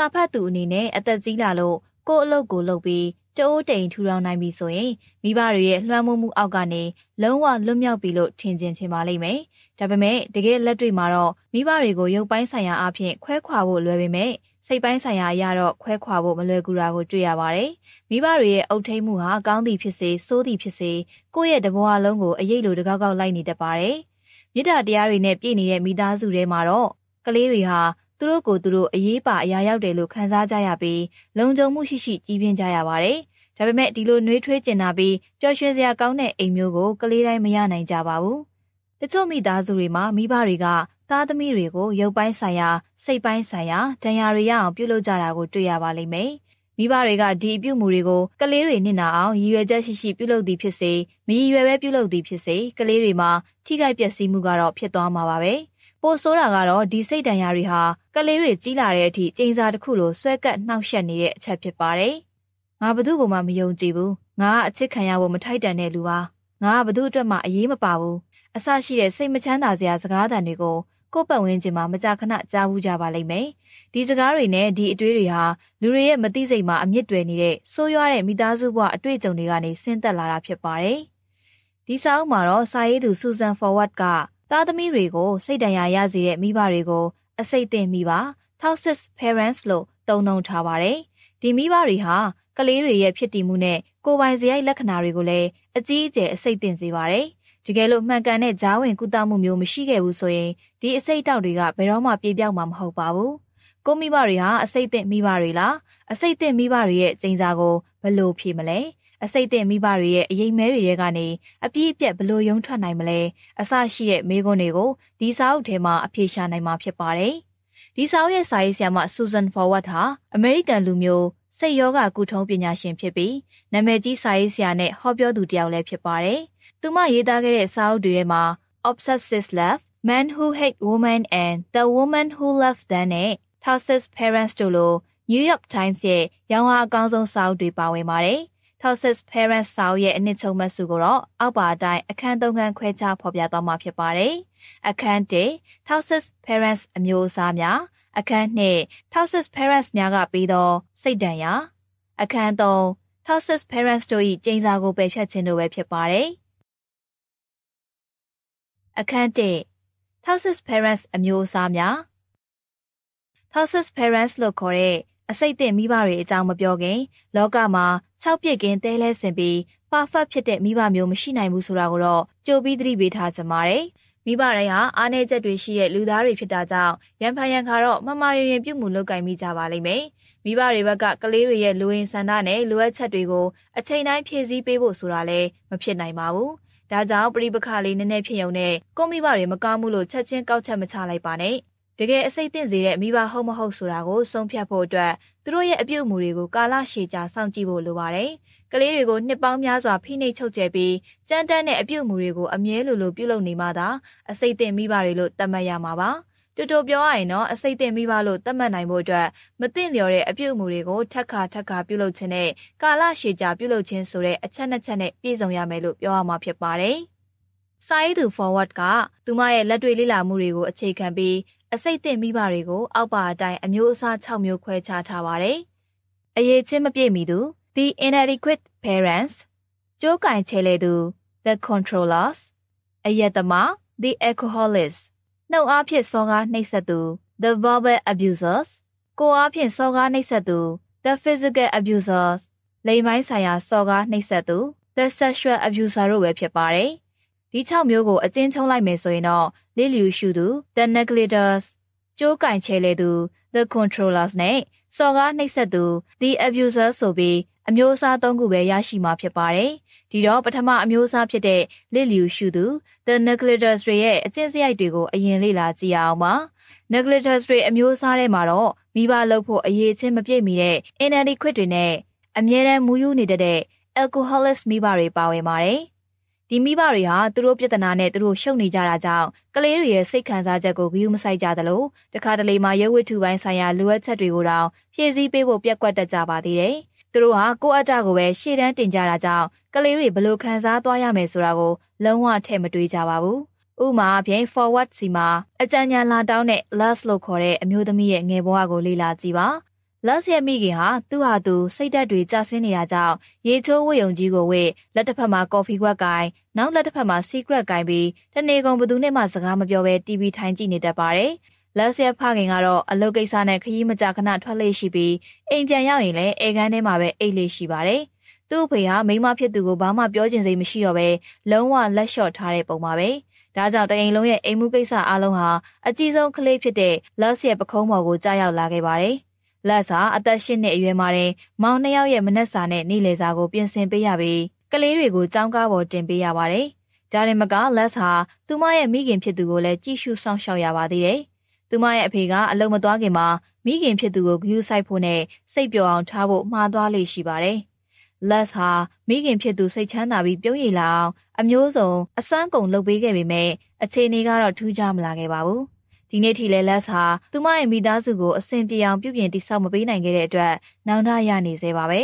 စာဖတ်သူအနေနဲ့အသက်ကြီးလာလို့ကိုယ့်အလုပ်ကိုလုပ်ပြီးတိုးတိမ်ထူထောင်နိုင်ပြီဆိုရင်မိဘတွေရဲ့လွှမ်းမိုးမှုအောက်ကနေလုံးဝလွတ်မြောက်ပြီလို့ထင်ကျင်ထင်ပါလိမ့်မယ်။ဒါပေမဲ့တကယ်လက်တွေ့မှာတော့မိဘတွေကိုရုပ်ပိုင်းဆိုင်ရာအဖြစ်ခွဲခွာဖို့လွယ်ပေမဲ့စိတ်ပိုင်းဆိုင်ရာအရတော့ခွဲခွာဖို့မလွယ်ကူတာကိုတွေ့ရပါတယ်။မိဘတွေရဲ့အုပ်ထိပ်မှုဟာကောင်းသည်ဖြစ်စေဆိုးသည်ဖြစ်စေကိုယ့်ရဲ့တဘဝလုံးကိုအရေးလိုတကောက်ကောက်လိုက်နေတတ်ပါတယ်။မြစ်တာတရားတွေနဲ့ပြည့်နေတဲ့မိသားစုထဲမှာတော့ကလေးတွေဟာ သူတို့ကိုသူတို့အရေးပါအရာရောက်တယ်လို့ခံစားကြရပြီးလုံခြုံမှုရှိရှိကြီးပြင်းကြရပါတယ်။ဒါပေမဲ့ဒီလိုနှွေးထွေးကျင်နာပြီးပျော်ရွှင်စရာကောင်းတဲ့အိမ်မျိုးကိုကလေးတိုင်းမရနိုင်ကြပါဘူး။တချို့မိသားစုတွေမှာမိဘတွေကသားသမီးတွေကိုရုပ်ပိုင်းဆိုင်ရာစိတ်ပိုင်းဆိုင်ရာဒဏ်ရာတွေရအောင်ပြုလုပ်ကြတာကိုတွေ့ရပါလိမ့်မယ်။မိဘတွေကဒီအပြုမှုတွေကိုကလေးတွေနစ်နာအောင်ရည်ရွယ်ချက်ရှိရှိပြုလုပ်သည်ဖြစ်စေမရည်ရွယ်ပဲပြုလုပ်သည်ဖြစ်စေကလေးတွေမှာထိခိုက်ပျက်စီးမှုကတော့ဖြစ်သွားမှာပါပဲ။ ပိုဆိုးတာကတော့ဒီစိတ်ဒဏ်ရာတွေဟာကလေးတွေကြီးလာတဲ့အထိကျိန်စာတစ်ခုလိုဆွဲကပ်နှောက်ယှက်နေတဲ့အချက်ဖြစ်ပါတယ်။ငါဘသူ့ကိုမှမယုံကြည်ဘူး။ငါကအချစ်ခံရဖို့မထိုက်တန်တဲ့လူပါ။ငါကဘသူ့အတွက်မှအရေးမပါဘူး။အဆရှိတဲ့စိတ်မချမ်းသာစရာစကားသံတွေကိုကိုယ့်ပတ်ဝန်းကျင်မှာမကြာခဏကြားဘူးကြပါလိမ့်မယ်။ဒီစကားတွေနဲ့ဒီအတွေးတွေဟာလူတွေရဲ့မသိစိတ်မှာအမြင့်တွယ်နေတဲ့ဆိုးရွားတဲ့မိသားစုဘဝအတွေ့အကြုံတွေကနေဆင်းသက်လာတာဖြစ်ပါတယ်။ဒီစာအုပ်မှာတော့စာရေးသူဆူဇန်ဖော်ဝတ်က သားသမီးတွေကိုစိတ်ဒဏ်ရာရစေတဲ့မိဘတွေကိုအစိတ်သင့်မိပါ toxic parents လို့သုံးနှုန်းထားပါတယ်။ဒီမိဘတွေဟာကလေးတွေရဲ့ဖြစ်တည်မှုနဲ့ကိုယ်ပိုင်စရိုက်လက္ခဏာတွေကိုလည်းအကြီးအကျယ်အစိတ်သင့်စေပါတယ်။တကယ်လို့မှန်ကန်တဲ့ဂျားဝင်ကုသမှုမျိုးမရှိခဲ့ဘူးဆိုရင်ဒီအစိတ်တောက်တွေကဘယ်တော့မှပြေပြောက်မှာမဟုတ်ပါဘူး။ကိုမိဘတွေဟာအစိတ်သင့်မိဘတွေလားအစိတ်သင့်မိဘတွေရဲ့ကျိန်စာကိုဘယ်လိုဖြေမလဲ။ အစိတ်တဲ့မိဘတွေရဲ့အရေးမဲတွေကနေအပြည့်အပြက်ဘလို့ယုံထွက်နိုင်မလဲအစရှိတဲ့မိကွန်းတွေကိုဒီစာအုပ်ထဲမှာအဖြေရှာနိုင်မှာဖြစ်ပါတယ်။ဒီစာအုပ်ရဲ့စာရေးဆရာမ Susan Forward ဟာအမေရိကန်လူမျိုးစိတ်ယောဂကုထုံးပညာရှင်ဖြစ်ပြီးနာမည်ကြီးစာရေးဆရာနဲ့ဟောပြောသူတစ်ယောက်လည်းဖြစ်ပါတယ်။သူမရေးသားခဲ့တဲ့စာအုပ်တွေထဲမှာ Obsessive Love, Men Who Hate Women and The Woman Who Loves Them နဲ့ Toxic Parents တို့လို New York Times ရဲ့ရောင်းအားအကောင်းဆုံးစာအုပ်တွေပါဝင်ပါတယ်။ Toxic Parents စာအုပ်ရဲ့အနှစ်ချုပ်မှတ်စုကိုတော့အောက်ပါအတိုင်းအခန်း၃ခန်းခွဲခြားဖော်ပြသွားမှာဖြစ်ပါတယ်။အခန်း၁ Toxic Parents အမျိုးအစားများအခန်း၂ Toxic Parents များကပြီးသောစိတ်ဒဏ်ရာအခန်း၃ Toxic Parents တို့၏ကျိန်စာကိုပယ်ဖျက်ခြင်းတို့ပဲဖြစ်ပါတယ်။အခန်း၁ Toxic Parents အမျိုးအစားများ Toxic Parents လို့ခေါ်တဲ့အစိတ်သင့်မိဘတွေအကြောင်းမပြောခင် လောကမှာ ၆ပြစ်ကင်းတဲလဲဆင်ပြီးပါဖတ်ဖြစ်တဲ့မိဘမျိုးမရှိနိုင်ဘူးဆိုတာကိုတော့ကြိုပြီးသတိပေးထားကြပါတယ်။မိဘတိုင်းဟာအားနည်းချက်တွေရှိတဲ့လူသားတွေဖြစ်တာကြောင့်ရန်ဖန်ရန်ခါတော့မမယရင်ပြုမှုလုပ်ကင်မိကြပါလိမ့်မယ်။မိဘတွေဘက်ကကလေးတွေရဲ့လူဝင်ဆန္ဒနဲ့လိုအပ်ချက်တွေကိုအချိန်တိုင်းဖြည့်ဆည်းပေးဖို့ဆိုတာလည်းမဖြစ်နိုင်ပါဘူး။ဒါကြောင့်ပြိပခါလေးနည်းနည်းဖြစ်ုံနဲ့ကိုမိဘတွေမကောင်းမှုလို့ချက်ချင်းကောက်ချက်မချလိုက်ပါနဲ့။ တကယ်အစိတ်သင့်စေတဲ့မိဘဟုတ်မဟုတ်ဆိုတာကိုဆုံးဖြတ်ဖို့အတွက်သူတို့ရဲ့အပြုအမူတွေကိုကာလရှည်ကြာစောင့်ကြည့်ဖို့လိုပါတယ်။ကလေးတွေကိုနှစ်ပေါင်းများစွာဖိနှိပ်ချုပ်ကျဲပြီးကြမ်းတမ်းတဲ့အပြုအမူတွေကိုအမြဲလိုလိုပြုလုပ်နေမှသာအစိတ်သင့်မိဘတွေလို့သတ်မှတ်ရမှာပါ။တူတူပြောရရင်တော့အစိတ်သင့်မိဘလို့သတ်မှတ်နိုင်ဖို့အတွက်မသင့်လျော်တဲ့အပြုအမူတွေကိုထက်ခါထက်ခါပြုလုပ်ခြင်းနဲ့ကာလရှည်ကြာပြုလုပ်ခြင်းဆိုတဲ့အချက်နှစ်ချက်နဲ့ပြည့်စုံရမယ်လို့ပြောရမှာဖြစ်ပါတယ်။စာရေးသူ forward ကသူမရဲ့လက်တွေ့လေ့လာမှုတွေကိုအခြေခံပြီး အစိတ်သင့်မိဘတွေကိုအောက်ပါအတိုင်းအမျိုးအစား6မျိုးခွဲခြားထားပါတယ်။အရေးချင်းမပြည့်မီသူ the inadequate parents ကြိုးကင်ချဲလေသူ the controllers အယက်သမား the alcoholics နှုတ်အားဖြင့်စောကားနှိပ်စက်သူ the verbal abusers ကိုယ်အားဖြင့်စောကားနှိပ်စက်သူ the physical abusers လိင်ပိုင်းဆိုင်ရာစောကားနှိပ်စက်သူ the sexual abuser တို့ပဲဖြစ်ပါတယ်။ ဒီ6မျိုးကိုအကျဉ်းချုံးလိုက်မယ်ဆိုရင်တော့လီလျူရှုသူ the neglectors ကြိုးကင်ချဲလေသူ the controllers နဲ့စော်ကားနှိပ်စက်သူ the abusers ဆိုပြီးအမျိုးအစား၃ခုပဲရရှိမှာဖြစ်ပါတယ်။ဒီတော့ပထမအမျိုးအစားဖြစ်တဲ့လစ်လျူရှုသူ the neglectors တွေရဲ့အကျင့်စရိုက်တွေကိုအရင်လေ့လာကြည့်အောင်ပါ။ neglectors တွေအမျိုးအစားထဲမှာတော့မိဘလုပ်ဖို့အရေးချင်းမပြည့်မီတဲ့ inadequate တွေနဲ့အမြဲတမ်းမူးယူးနေတဲ့ alcoholics မိဘတွေပါဝင်ပါတယ်။ ဒီမိဘတွေဟာသူတို့ပြဿနာနဲ့သူတို့ရှုပ်နေကြတာကြောင့်ကလေးတွေရဲ့စိတ်ခံစားချက်ကိုဂရုမစိုက်ကြသလိုတခါတလေမှာရုပ်ဝတ္ထုပိုင်းဆိုင်ရာလိုအပ်ချက်တွေကိုတောင်ဖြည့်ဆည်းပေးဖို့ပြက်ကွက်တတ်ကြပါသေးတယ်။သူတို့ဟာကိုယ့်အတ္တကိုပဲရှေ့တန်းတင်ကြတာကြောင့်ကလေးတွေဘလို့ခံစားသွားရမယ်ဆိုတာကိုလုံးဝထည့်မတွေးကြပါဘူး။ဥမာအပြင် forward စီမှာအကြံဉာဏ်လာတောင်းတဲ့ last လို့ခေါ်တဲ့အမျိုးသမီးရဲ့ငယ်ဘဝကိုလေ့လာကြည့်ပါ လက်ရဲ့မိခင်ဟာသူ့ဟာသူစိတ်ဓာတ်တွေကျဆင်းနေတာကြောင့်ရေချိုးဝတ်ယုံကြီးကိုဝေလက်တစ်ဖက်မှာကော်ဖီခွက်ကင်နောက်လက်တစ်ဖက်မှာ secret ကင်ပြီးတနေကုန်ဘသူနဲ့မှစကားမပြောဘဲ TV ထိုင်ကြည့်နေတတ်ပါတယ်။လက်ရဲ့ဖခင်ကတော့အလုပ်ကိစ္စနဲ့ခရီးမကြခဏထွက်လေရှိပြီးအိမ်ပြန်ရောက်ရင်လည်းအေကန်းထဲမှာပဲအိတ်လေးရှိပါတယ်။သူ့အဖေဟာမိမဖြစ်သူကိုဘာမှပြောချင်စိတ်မရှိတော့ဘဲလုံးဝလက်လျှော့ထားတဲ့ပုံပါပဲ။ဒါကြောင့်တအိမ်လုံးရဲ့အိမ်မှုကိစ္စအလုံးဟာအကြီးဆုံးကလေးဖြစ်တဲ့လက်ရဲ့ပခုံးပေါ်ကိုကြားရောက်လာခဲ့ပါတယ်။ လက်စာအသက်၈နှစ်အရွယ်မှာတင်မောင်နှစ်ယောက်ရဲ့မနက်စာနဲ့နေ့လယ်စာကိုပြင်ဆင်ပေးရပြီးကလေးတွေကိုကြောင်းကားပေါ်တင်ပေးရပါတယ်။ဒါရင်မကလက်စာသူမရဲ့မိခင်ဖြစ်သူကိုလည်းကြည့်ရှုစောင့်ရှောက်ရပါသေးတယ်။သူမရဲ့အဖေကအလုံးမသွားခင်မှာမိခင်ဖြစ်သူကိုဂရုစိုက်ဖို့နဲ့စိတ်ပျော်အောင်ထားဖို့မှားသွားလေရှိပါတယ်။လက်ဟာမိခင်ဖြစ်သူစိတ်ချမ်းသာပြီးပြုံးရည်လာအောင်အမျိုးစုံအစွမ်းကုန်လုပ်ပေးခဲ့ပေမဲ့အခြေအနေကတော့ထူးခြားမလာခဲ့ပါဘူး။ ဒီနေ့ထိလည်းလက်ဟာသူမရဲ့မိသားစုကိုအဆင်ပြေအောင်ပြုပြင်တိဆောက်မပေးနိုင်ခဲ့တဲ့အတွက်နောင်တရနေသေးပါပဲ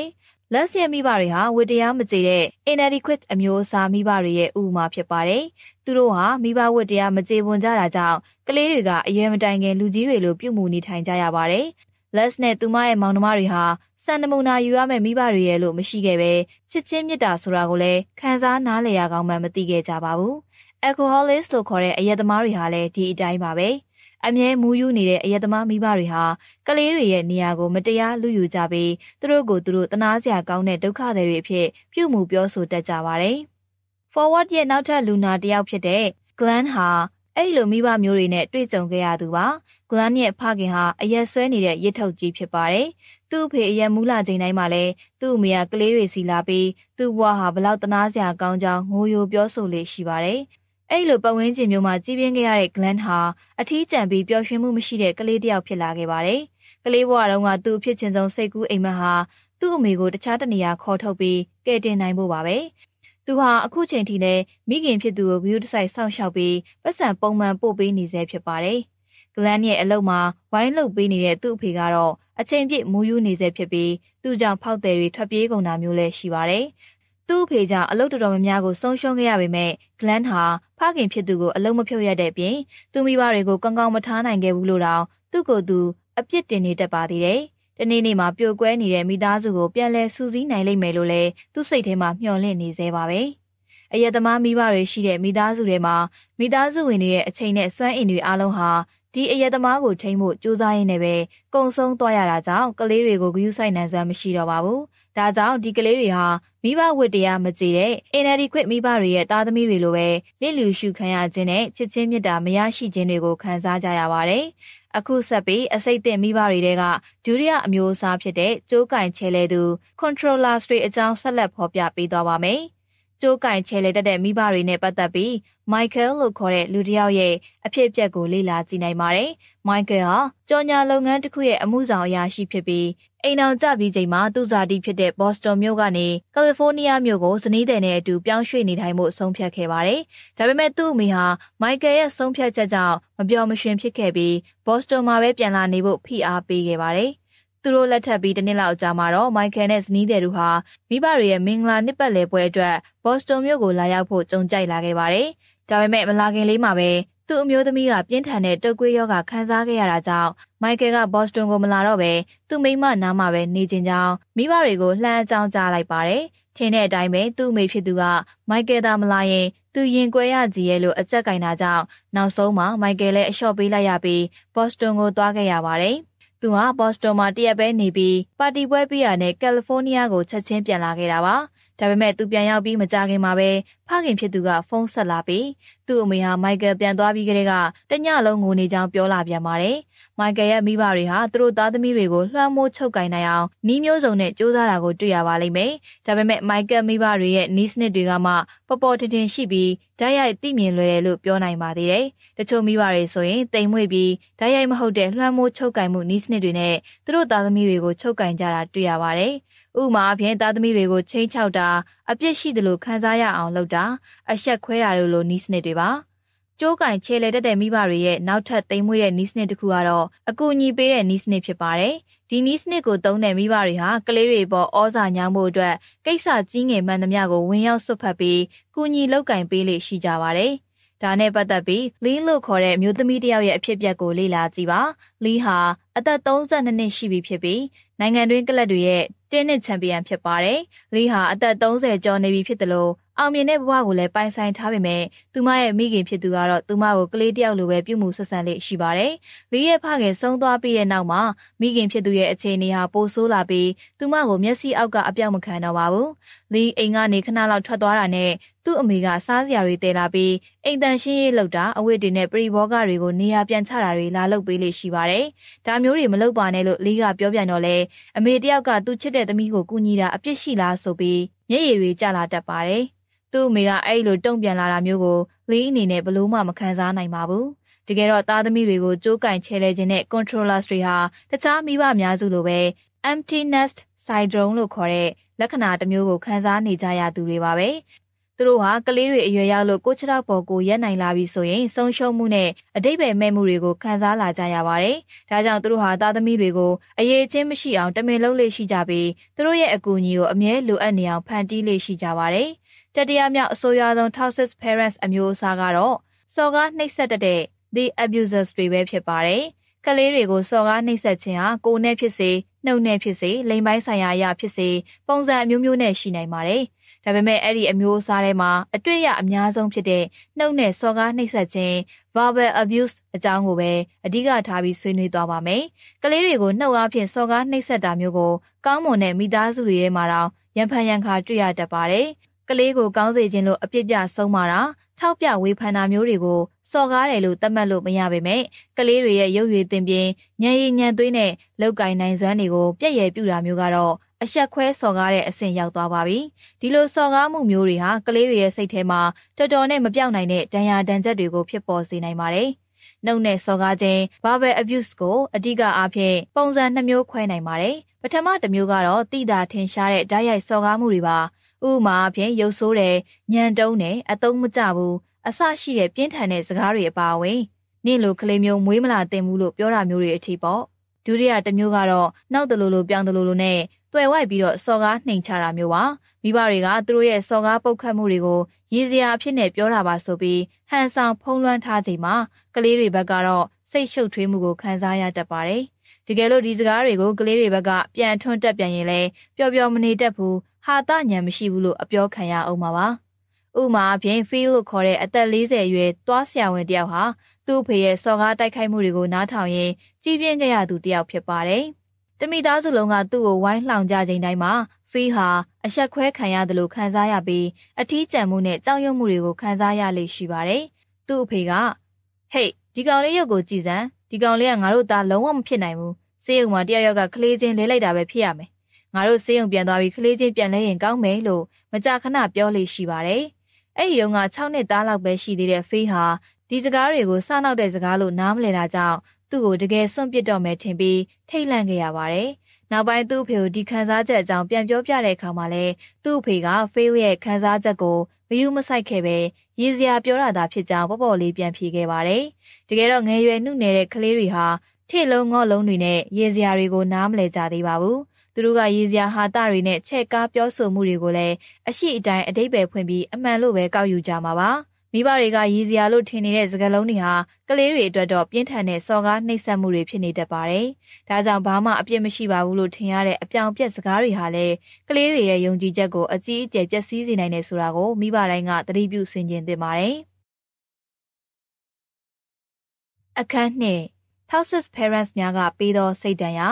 လက်ရဲ့မိဘတွေဟာဝတ္တရားမကြေတဲ့ inadequate အမျိုးအစားမိဘတွေရဲ့ဥပမာဖြစ်ပါတယ်။သူတို့ဟာမိဘဝတ္တရားမကြေပွန်ကြတာကြောင့်ကလေးတွေကအရွယ်မတိုင်ခင်လူကြီးတွေလိုပြုမှုနေထိုင်ကြရပါတယ်။ Les နဲ့သူမရဲ့မောင်နှမတွေဟာစံနမူနာယူရမယ့်မိဘတွေရဲ့လို့မရှိခဲ့ပဲချစ်ချင်းမြတ်တာဆိုတာကိုလည်းခံစားနားလည်ရကောင်းမှမသိခဲ့ကြပါဘူး။ alcoholics လို့ခေါ်တဲ့အရက်သမားတွေဟာလည်းဒီအတိုင်းပါပဲ။ အမြဲမူးယူနေတဲ့အယက်သမားမိဘတွေဟာကလေးတွေရဲ့နေရာကိုမတရားလူယူကြပြီးသူတို့ကိုသူတို့တနာစရာကောင်းတဲ့ဒုက္ခတွေအဖြစ်ပြုမှုပြောဆိုတတ်ကြပါတယ်။ Forward ရဲ့နောက်ထပ်လူနာတစ်ယောက်ဖြစ်တဲ့ Glenn ဟာအဲ့လိုမိဘမျိုးတွေနဲ့တွေ့ကြုံခဲ့ရသူပါ။ Glenn ရဲ့ဖခင်ဟာအရက်ဆွဲနေတဲ့ရစ်ထုတ်ကြီးဖြစ်ပါတယ်။သူ့အဖေအရက်မူးလာချိန်တိုင်းမှာလည်းသူ့အမေကကလေးတွေစီလာပြီးသူ့ဘဝဟာဘလောက်တနာစရာကောင်းကြောင်းငိုယိုပြောဆိုလေရှိပါတယ်။ အဲ့လိုပတ်ဝန်းကျင်မျိုးမှာကြီးပြင်းခဲ့ရတဲ့ Glenn ဟာအထီးကျန်ပြီးပျော်ရွှင်မှုမရှိတဲ့ကလေးတစ်ယောက်ဖြစ်လာခဲ့ပါတယ်။ကလေးဘဝတုန်းကသူ့ဖြစ်ချင်ဆုံးစိတ်ကူးအိမ်မက်ဟာသူ့အမေကိုတခြားတနေရာခေါ်ထုတ်ပြီးကဲတင်နိုင်ဖို့ပါပဲ။သူဟာအခုချိန်ထိလည်းမိခင်ဖြစ်သူကိုဂရုတစိုက်စောင့်ရှောက်ပြီးပတ်စံပုံမှန်ပို့ပေးနေဆဲဖြစ်ပါတယ်။ Glenn ရဲ့အလုပ်မှာဝိုင်းလုပ်ပေးနေတဲ့သူ့အဖေကတော့အချိန်ပြည့်မူးယူနေဆဲဖြစ်ပြီးသူ့ကြောင့်ဖောက်တယ်တွေထွက်ပြေးကုန်တာမျိုးလည်းရှိပါတယ်။ သူ့အဖေကြောင့်အလုပ်တော်တော်များများကိုဆုံးရှုံးခဲ့ရပေမဲ့ဂလန်ဟာဖခင်ဖြစ်သူကိုအလုံးမဖြုတ်ရတဲ့အပြင်သူမိဘတွေကိုကောင်းကောင်းမထားနိုင်ခဲ့ဘူးလို့တောင်သူ့ကိုယ်သူအပြစ်တင်နေတတ်ပါသေးတယ်။တနေ့နေ့မှာပြိုကွဲနေတဲ့မိသားစုကိုပြန်လဲစူးစီးနိုင်လိမ့်မယ်လို့လည်းသူ့စိတ်ထဲမှာမျှော်လင့်နေသေးပါပဲ။အယက်သမားမိဘတွေရှိတဲ့မိသားစုတွေမှာမိသားစုဝင်တွေရဲ့အချိန်နဲ့စွမ်းအင်တွေအားလုံးဟာဒီအယက်သမားကိုထိမ့်ဖို့ကြိုးစားရင်းနဲ့ပဲကုံဆုံးသွားရတာကြောင့်ကလေးတွေကိုဂရုစိုက်နိုင်စွမ်းမရှိတော့ပါဘူး။ ဒါကြောင့်ဒီကလေးတွေဟာမိဘဝတ္တရားမကြေတဲ့ inadequate မိဘတွေရဲ့သားသမီးတွေလိုပဲလစ်လျူရှုခံရခြင်းနဲ့ချစ်ချင်းမြတ်တာမရရှိခြင်းတွေကိုခံစားကြရပါတယ်။အခုဆက်ပြီးအစိတ်တဲ့မိဘတွေတဲကဒုတိယအမျိုးအစားဖြစ်တဲ့ကျိုးကင်ချဲလဲသူ controllers တွေအကြောင်းဆက်လက်ဖော်ပြပေးသွားပါမယ်။ ကျိုးကင်ချဲလေတက်တဲ့မိဘတွေနဲ့ပတ်သက်ပြီးမိုက်ကယ်လို့ခေါ်တဲ့လူတစ်ယောက်ရဲ့အဖြစ်အပျက်ကိုလေ့လာကြည့်နိုင်ပါတယ်။မိုက်ကယ်ဟာကြော်ညာလုပ်ငန်းတစ်ခုရဲ့အမှုဆောင်အရာရှိဖြစ်ပြီးအိမ်အောင်ကြပြီးချိန်မှာသူ့ဇာတိဖြစ်တဲ့ဘော့စတွန်မြို့ကနေကယ်လီဖိုးနီးယားမြို့ကိုဇနီးတဲ့နဲ့အတူပြောင်းရွှေ့နေထိုင်မှုဆုံးဖြတ်ခဲ့ပါတယ်။ဒါပေမဲ့သူ့အမိဟာမိုက်ကယ်ရဲ့ဆုံးဖြတ်ချက်ကြောင့်မပျော်မရွှင်ဖြစ်ခဲ့ပြီးဘော့စတွန်မှာပဲပြန်လာနေဖို့ဖိအားပေးခဲ့ပါတယ်။ သူတို့လက်ထပ်ပြီးတနည်းလောက်ကြာမှာတော့မိုက်ကယ်နဲ့ဇနီးတဲ့တို့ဟာမိဘတွေရဲ့မင်္ဂလာနှစ်ပတ်လည်ပွဲအတွက်ဘော့စတွန်မြို့ကိုလာရောက်ဖို့ကြုံကြိုက်လာခဲ့ပါတယ်။ဒါပေမဲ့မလာခင်လေးမှာပဲသူ့အမျိုးသမီးကပြင်းထန်တဲ့တုပ်ကွေးရောဂါခံစားခဲ့ရတာကြောင့်မိုက်ကယ်ကဘော့စတွန်ကိုမလာတော့ပဲသူ့မိမနားမှာပဲနေကျင်ကြောင်းမိဘတွေကိုလှမ်းအကြောင်းကြားလိုက်ပါတယ်။ထင်းတဲ့အတိုင်းပဲသူ့အမေဖြစ်သူကမိုက်ကယ်သာမလာရင်သူရင်ကွဲရကြည်ရဲ့လို့အကြက်ကင်တာကြောင့်နောက်ဆုံးမှာမိုက်ကယ်လည်းအလျှော့ပေးလိုက်ရပြီးဘော့စတွန်ကိုသွားခဲ့ရပါတယ်။ သူဟာဘော့စတွန်မှာတရက်ပဲနေပြီးပါတီပွဲပြီးရတဲ့ကယ်လီဖိုးနီးယားကိုချက်ချင်းပြန်လာခဲ့တာပါ။ ဒါပေမဲ့သူပြန်ရောက်ပြီးမကြခင်မှာပဲဖခင်ဖြစ်သူကဖုန်းဆက်လာပြီးသူ့အမေဟာမိုက်ကယ်ပြန်သွားပြီးကလေးကတညလုံးငိုနေကြောင်းပြောလာပြန်ပါတယ်။မိုက်ကယ်ရဲ့မိဘတွေဟာသူတို့သားသမီးတွေကိုလွှမ်းမိုးချုပ်ကင်နိုင်အောင်နီးမျိုးစုံနဲ့စူးစမ်းတာကိုတွေ့ရပါလိမ့်မယ်။ဒါပေမဲ့မိုက်ကယ်မိဘတွေရဲ့နီးစနစ်တွေကမှပေါ်ပေါ်ထင်ထင်ရှိပြီးဓာတ်ရိုက်သိမြင်လွယ်တယ်လို့ပြောနိုင်ပါသေးတယ်။တချို့မိဘတွေဆိုရင်တိမ်မွေ့ပြီးဓာတ်ရိုက်မဟုတ်တဲ့လွှမ်းမိုးချုပ်ကင်မှုနီးစနစ်တွေနဲ့သူတို့သားသမီးတွေကိုချုပ်ကင်ကြတာတွေ့ရပါတယ်။ ဥမာအဖြစ်သားသမီးတွေကိုချိန်ချောက်တာအပြစ်ရှိတယ်လို့ခံစားရအောင်လုပ်တာအဆက်ခွဲတာလိုလိုနီးစနစ်တွေပါကျိုးကင်ခြေလေတက်တဲ့မိဘတွေရဲ့နောက်ထပ်သိမ်းမွေးတဲ့နီးစနစ်တစ်ခုကတော့အကူအညီပေးတဲ့နီးစနစ်ဖြစ်ပါတယ်ဒီနီးစနစ်ကိုသုံးတဲ့မိဘတွေဟာကလေးတွေပေါ်ဩဇာညောင်းမှုအတွက်ကိစ္စကြီးငယ်မှန်သမျှကိုဝင်ရောက်ဆွတ်ဖက်ပြီးကူညီလောက်ကင်ပေးလေရှိကြပါတယ်ဒါနဲ့ပတ်သက်ပြီးလီလို့ခေါ်တဲ့မျိုးသမီးတယောက်ရဲ့အဖြစ်အပျက်ကိုလေ့လာကြည့်ပါလီဟာ အသက်32နှစ်ရှိပြီဖြစ်ပြီးနိုင်ငံတွင်းကလပ်တွေရဲ့တင်းနစ်ချန်ပီယံဖြစ်ပါတယ်။လီဟာအသက်30ကျော်နေပြီဖြစ်တယ်လို့ အောင်မြင်တဲ့ဘဝကိုလည်းပိုင်ဆိုင်ထားပေမဲ့သူမရဲ့မိခင်ဖြစ်သူကတော့သူမကိုကလေးတယောက်လိုပဲပြုမှုဆက်ဆံလေးရှိပါတယ်။လီရဲ့ဖခင်ဆုံးသွားပြီးတဲ့နောက်မှာမိခင်ဖြစ်သူရဲ့အခြေအနေဟာပိုဆိုးလာပြီးသူမကိုမျက်စိအောက်ကအပြောက်မခံတော့ပါဘူး။လီအိမ်ကနေခဏလောက်ထွက်သွားတာနဲ့သူ့အမေကစားစရာတွေတည်လာပြီးအိမ်တန်ရှင်းရေးလုပ်တာအဝတ်တွေနဲ့ပရိဘောဂတွေကိုနေရာပြန်ချတာတွေလာလုပ်ပေးလေးရှိပါတယ်။ဒါမျိုးတွေမလုပ်ပါနဲ့လို့လီကပြောပြန်တော့လဲအမေတယောက်ကသူ့ချစ်တဲ့သမီးကိုကူညီတာအပြစ်ရှိလားဆိုပြီးမျက်ရည်တွေကျလာတတ်ပါတယ်။ သူ့အမေကအဲ့လိုတုံ့ပြန်လာတာမျိုးကိုလီအနေနဲ့ဘလို့မှမခံစားနိုင်ပါဘူး။တကယ်တော့သားသမီးတွေကိုကြိုးကင်ချဲလဲခြင်းနဲ့ controllers တွေဟာတခြားမိဘအများစုလိုပဲ empty nest syndrome လို့ခေါ်တဲ့လက္ခဏာတစ်မျိုးကိုခံစားနေကြရသူတွေပါပဲသူတို့ဟာကလေးတွေအရွယ်ရောက်လို့ကိုချစ်တော့ပေါ်ကိုရက်နိုင်လာပြီဆိုရင်ဆုံးရှုံးမှုနဲ့အတိတ်ပဲမဲ့မှုတွေကိုခံစားလာကြရပါတယ်။ဒါကြောင့်သူတို့ဟာသားသမီးတွေကိုအရေးချင်းမရှိအောင်တမင်လုပ်လေးရှိကြပြီးသူတို့ရဲ့အကူအညီကိုအမြဲလိုအပ်နေအောင်ဖန်တီးလေးရှိကြပါတယ်။ တတိယမြောက်အဆိုးရွားဆုံး toxic parents အမျိုးအစားကတော့စော်ကားနှိပ်စက်တဲ့ the abusers တွေပဲဖြစ်ပါတယ်။ကလေးတွေကိုစော်ကားနှိပ်စက်ခြင်းဟာကိုယ်နဲ့ဖြစ်စေနှုတ်နဲ့ဖြစ်စေလိမ်ပိုင်းဆိုင်ရာအရာဖြစ်စေပုံစံအမျိုးမျိုးနဲ့ရှိနိုင်ပါတယ်။ဒါပေမဲ့အဲ့ဒီအမျိုးအစားထဲမှာအတွေ့ရအများဆုံးဖြစ်တဲ့နှုတ်နဲ့စော်ကားနှိပ်စက်ခြင်း verbal abuse အကြောင်းကိုပဲအဓိကထားပြီးဆွေးနွေးသွားပါမယ်။ကလေးတွေကိုနှုတ်အားဖြင့်စော်ကားနှိပ်စက်တာမျိုးကိုကောင်းမွန်တဲ့မိသားစုတွေထဲမှာတော့ရံဖန်ရံခါတွေ့ရတတ်ပါတယ်။ ကလေးကိုကောင်းစေခြင်းလို့အပြစ်ပြဆုံးမာတာထောက်ပြဝေဖန်တာမျိုးတွေကိုစော်ကားတယ်လို့သတ်မှတ်လို့မရပါပဲ။ကလေးတွေရဲ့ရုပ်ရည်တင်ပြင်းညံရည်ညံသွေးနဲ့လောက်ကင်နိုင်စွမ်းတွေကိုပြည့်ရည်ပြူတာမျိုးကတော့အဆက်ခွဲစော်ကားတဲ့အဆင့်ရောက်သွားပါပြီ။ဒီလိုစော်ကားမှုမျိုးတွေဟာကလေးတွေရဲ့စိတ်ထဲမှာတော်တော်နဲ့မပြောက်နိုင်တဲ့ဒဏ်ရာဒဏ်ချက်တွေကိုဖြစ်ပေါ်စေနိုင်ပါတယ်။နှုတ်နဲ့စော်ကားခြင်း verbal abuse ကိုအဓိကအားဖြင့်ပုံစံနှမျိုးခွဲနိုင်ပါတယ်။ပထမတစ်မျိုးကတော့တိတာထင်ရှားတဲ့ဓာတ်ရိုက်စော်ကားမှုတွေပါ။ ဥပမာအဖြစ်ရုပ်ဆိုးတယ်၊ညံတုံးတယ်၊အတုံးမကျဘူးအစရှိတဲ့ပြင်းထန်တဲ့စကားတွေအပါအဝင်နင့်လိုကလေးမျိုးမွေးမလာသင့်ဘူးလို့ပြောတာမျိုးတွေအထိပေါ့ဒုတိယတစ်မျိုးကတော့နောက်တလူလိုပြောင်းတလူလိုနဲ့တွယ်ဝိုက်ပြီးတော့စော်ကားနှိမ်ချတာမျိုးပါမိဘတွေကသူတို့ရဲ့စော်ကားပုတ်ခတ်မှုတွေကိုရည်စရာအဖြစ်နဲ့ပြောတာပါဆိုပြီးဟန်ဆောင်ဖုံးလွှမ်းထားချိန်မှာကလေးတွေဘက်ကတော့စိတ်ရှုပ်ထွေးမှုကိုခံစားရတတ်ပါတယ်တကယ်လို့ဒီစကားတွေကိုကလေးတွေဘက်ကပြန်ထွန်းတက်ပြန်ရင်လဲပျော်ပျော်မနေတတ်ဘူး ဟာတညံမရှိဘူးလို့အပြောခံရအောင်ပါပါဥမာအပြင် feel လို့ခေါ်တဲ့အသက်40အရွယ်သွားဆရာဝန်တယောက်ဟာသူ့ဖေရဲ့စော်ကားတိုက်ခိုက်မှုတွေကိုနားထောင်ရင်းကြီးပြင်းခဲ့ရသူတယောက်ဖြစ်ပါတယ်။တမိသားစုလုံးကသူ့ကိုဝိုင်းလှောင်ကြချိန်တိုင်းမှာဖီးဟာအဆက်ခွဲခံရတယ်လို့ခံစားရပြီးအထီးကျန်မှုနဲ့ကြောက်ရွံ့မှုတွေကိုခံစားရလေရှိပါတယ်။သူ့အဖေကဟေ့ဒီကောင်လေးရုပ်ကိုကြည်စမ်းဒီကောင်လေးကငါတို့သားလုံးဝမဖြစ်နိုင်ဘူး။စေးရုံမှာတယောက်ယောက်ကကလေးချင်းလဲလိုက်တာပဲဖြစ်ရမယ်။ ငါတို့စေးရုံပြန်သွားပြီးကလေးချင်းပြန်လဲရင်ကောင်းမယ်လို့မကြာခဏပြောလေရှိပါတယ်။အဲ့ဒီတုန်းက6နှစ်သားလောက်ပဲရှိသေးတဲ့ဖေးဟာဒီစကားတွေကိုစနောက်တဲ့စကားလို့နားမလည်တာကြောင့်သူ့ကိုတကယ်စွန့်ပစ်တော့မယ်ထင်ပြီးထိတ်လန့်ခဲ့ရပါတယ်။နောက်ပိုင်းသူ့အဖေကိုဒီခံစားချက်အကြောင်းပြန်ပြောပြတဲ့အခါမှာလဲသူ့အဖေက fail ရဲ့ခံစားချက်ကိုဂယုမဆိုင်ခဲ့ပဲရည်စရာပြောတာသာဖြစ်ကြောင်းပေါ့ပေါ့လေးပြန်ဖြေခဲ့ပါတယ်။တကယ်တော့ငယ်ရွယ်နှုတ်နေတဲ့ကလေးတွေဟာထိတ်လုံးငေါ့လုံးတွေနဲ့ရည်စရာတွေကိုနားမလည်ကြသေးပါဘူး။ သူတို့ကရည်စရာဟာတာတွေနဲ့ချက်ကားပြောဆိုမှုတွေကိုလည်းအရှိအတိုင်းအတိတ်ပဲဖွင့်ပြီးအမှန်လို့ပဲကောက်ယူကြမှာပါ။မိဘတွေကရည်စရာလို့ထင်နေတဲ့စကားလုံးတွေဟာကလေးတွေအတွက်တော့ပြင်းထန်တဲ့စော်ကားနှိပ်စက်မှုတွေဖြစ်နေတတ်ပါတယ်။ဒါကြောင့်ဘာမှအပြစ်မရှိပါဘူးလို့ထင်ရတဲ့အပြောင်ပြက်စကားတွေဟာလည်းကလေးတွေရဲ့ယုံကြည်ချက်ကိုအကြီးအကျယ်ပျက်စီးစေနိုင်တယ်ဆိုတာကိုမိဘတိုင်းကသတိပြုဆင်ခြင်သင့်ပါတယ်။အခန်းနှစ် Toxic Parents များကပေးသောစိတ်ဒဏ်ရာ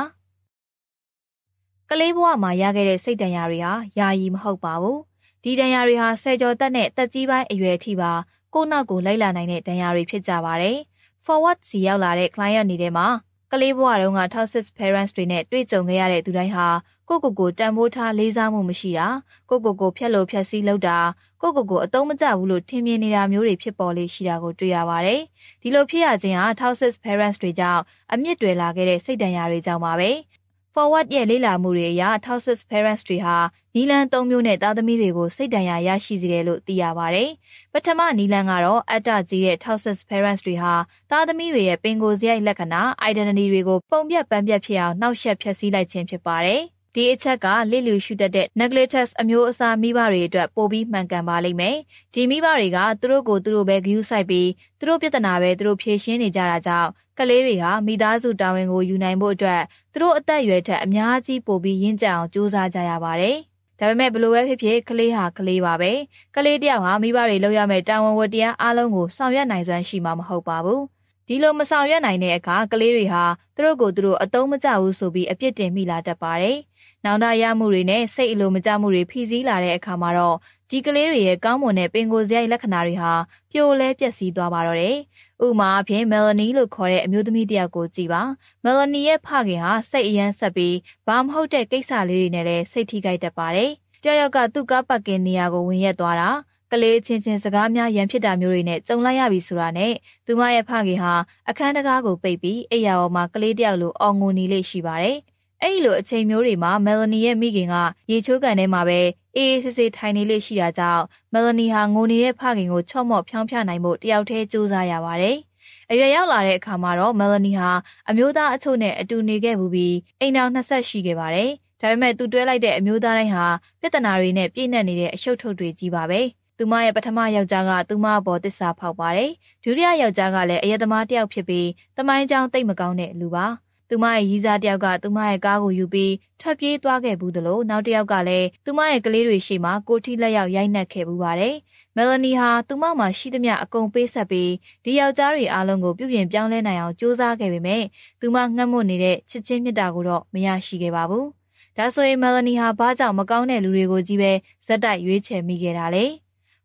ကလေးဘဝမှာရခဲ့တဲ့စိတ်ဒဏ်ရာတွေဟာယာယီမဟုတ်ပါဘူး။ဒီဒဏ်ရာတွေဟာဆယ်ကျော်သက်နဲ့တက်ကြီးပိုင်းအရွယ်အထိပါကိုနောက်ကိုလိုက်လာနိုင်တဲ့ဒဏ်ရာတွေဖြစ်ကြပါတယ်။ forward စီရောက်လာတဲ့ client အနေနဲ့မှာကလေးဘဝတုန်းက toxic parents တွေနဲ့တွေ့ကြုံခဲ့ရတဲ့သူတိုင်းဟာကိုကိုကိုတန်ဖိုးထားလေးစားမှုမရှိတာကိုကိုကိုဖြက်လို့ဖြက်စီးလုပ်တာကိုကိုကိုအတုံးမကျဘူးလို့ထင်မြင်နေတာမျိုးတွေဖြစ်ပေါ်လေးရှိတာကိုတွေ့ရပါတယ်။ဒီလိုဖြစ်ရခြင်းဟာ toxic parents တွေကြောင့်အမြင့်တွေလာခဲ့တဲ့စိတ်ဒဏ်ရာတွေကြောင့်ပါပဲ။ Forward ရဲ့လေ့လာမှုတွေအရ Toxic Parents တွေဟာနီလန်၃မျိုးနဲ့သားသမီးတွေကိုစိတ်ဒဏ်ရာရရှိစေတယ်လို့သိရပါတယ်။ပထမနီလန်ကတော့အတ္တကြီးတဲ့ Toxic Parents တွေဟာသားသမီးတွေရဲ့ပင်ကိုယ်စရိုက်လက္ခဏာ identity တွေကိုပုံပြတ်ပန်းပြတ်ဖြစ်အောင်နှောက်ယှက်ဖျက်ဆီးလိုက်ခြင်းဖြစ်ပါတယ် ဒီအချက်ကလစ်လျူရှုတတ်တဲ့ negletus အမျိုးအစားမိဘတွေအတွက်ပိုပြီးမှန်ကန်ပါလိမ့်မယ်။ဒီမိဘတွေကသူတို့ကိုသူတို့ပဲဂရုစိုက်ပြီးသူတို့ပြဿနာပဲသူတို့ဖြေရှင်းနေကြတာကြောင့်ကလေးတွေဟာမိသားစုတာဝန်ကိုယူနိုင်ဖို့အတွက်သူတို့အသက်အရွယ်ထက်အများကြီးပိုပြီးရင့်ကြအောင်ကြိုးစားကြရပါတယ်။ဒါပေမဲ့ဘလို့ပဲဖြစ်ဖြစ်ကလေးဟာကလေးပါပဲကလေးတယောက်ဟာမိဘတွေလောက်ရမယ့်တာဝန်ဝတ္တရားအားလုံးကိုဆောင်ရွက်နိုင်စွမ်းရှိမှာမဟုတ်ပါဘူးဒီလိုမဆောင်ရွက်နိုင်တဲ့အခါကလေးတွေဟာသူတို့ကိုသူတို့အတုံးမကျဘူးဆိုပြီးအပြစ်တင်မိလာတတ်ပါတယ်။ နောင်တရမှုတွေနဲ့စိတ်အလိုမကျမှုတွေဖိစီးလာတဲ့အခါမှာတော့ဒီကလေးတွေရဲ့ကောင်းမွန်တဲ့ပင်ကိုယ်စရိုက်လက္ခဏာတွေဟာပြိုလဲပျက်စီးသွားပါတော့တယ်။ဥပမာအဖြစ်မယ်လနီလို့ခေါ်တဲ့အမျိုးသမီးတယောက်ကိုကြည့်ပါ။မယ်လနီရဲ့ဖခင်ဟာစိတ်အယမ်းဆက်ပြီးဘာမဟုတ်တဲ့ကိစ္စလေးတွေနဲ့လည်းစိတ်ထိခိုက်တတ်ပါတယ်။ကြောက်ရောက်ကသူ့ကားပတ်ကင်နေရာကိုဝင်ရက်သွားတာကလေးချင်းချင်းစကားများရန်ဖြစ်တာမျိုးတွေနဲ့ကြုံလိုက်ရပြီဆိုတာနဲ့သူမရဲ့ဖခင်ဟာအခန်းတကားကိုပိတ်ပြီးအိယာပေါ်မှာကလေးတယောက်လိုအော်ငိုနေလေးရှိပါတယ်။ အဲ့ဒီလိုအချိန်မျိုးတွေမှာမယ်လနီရဲ့မိခင်ကရေချိုးကန်ထဲမှာပဲအေးအေးဆေးဆေးထိုင်နေလေးရှိတာကြောင့်မယ်လနီဟာငိုနေတဲ့ဖခင်ကိုချော့မော့ဖြောင်းဖြနိုင်ဖို့တယောက်တည်းစူးစမ်းရပါတယ်။အရွယ်ရောက်လာတဲ့အခါမှာတော့မယ်လနီဟာအမျိုးသားအချို့နဲ့အတူနေခဲ့မှုပြီးအိမ်တော်နှစ်ဆက်ရှိခဲ့ပါတယ်။ဒါပေမဲ့သူတွဲလိုက်တဲ့အမျိုးသားတိုင်းဟာပြဿနာတွေနဲ့ပြည့်နှက်နေတဲ့အရှုပ်ထုတ်တွေကြီးပါပဲ။သူမရဲ့ပထမယောက်ျားကသူမအပေါ်တစ္ဆာဖောက်ပါတယ်။ဒုတိယယောက်ျားကလည်းအယက်သမားတစ်ယောက်ဖြစ်ပြီးတမိုင်းချောင်းတိတ်မကောင်းတဲ့လူပါ။ သူမရဲ့ရီးစားတစ်ယောက်ကသူမရဲ့ကားကိုယူပြီးထွက်ပြေးသွားခဲ့ဘူးသလိုနောက်တစ်ယောက်ကလည်းသူမရဲ့ကလေးတွေရှိမှကိုထိလက်ရောက်ရိုက်နှက်ခဲ့ဘူးပါတယ်။မယ်လနီဟာသူမမှာရှိသမျှအကုန်ပေးဆက်ပြီးဒီယောက်ျားတွေအားလုံးကိုပြုပြင်ပြောင်းလဲနိုင်အောင်ကြိုးစားခဲ့ပေမဲ့သူမငှက်မွတ်နေတဲ့ချစ်ချင်းမြတ်တာကိုတော့မရရှိခဲ့ပါဘူး။ဒါဆိုရင်မယ်လနီဟာဘာကြောင့်မကောင်းတဲ့လူတွေကိုကြီးပဲဇက်တိုက်ရွေးချယ်မိခဲ့တာလဲ။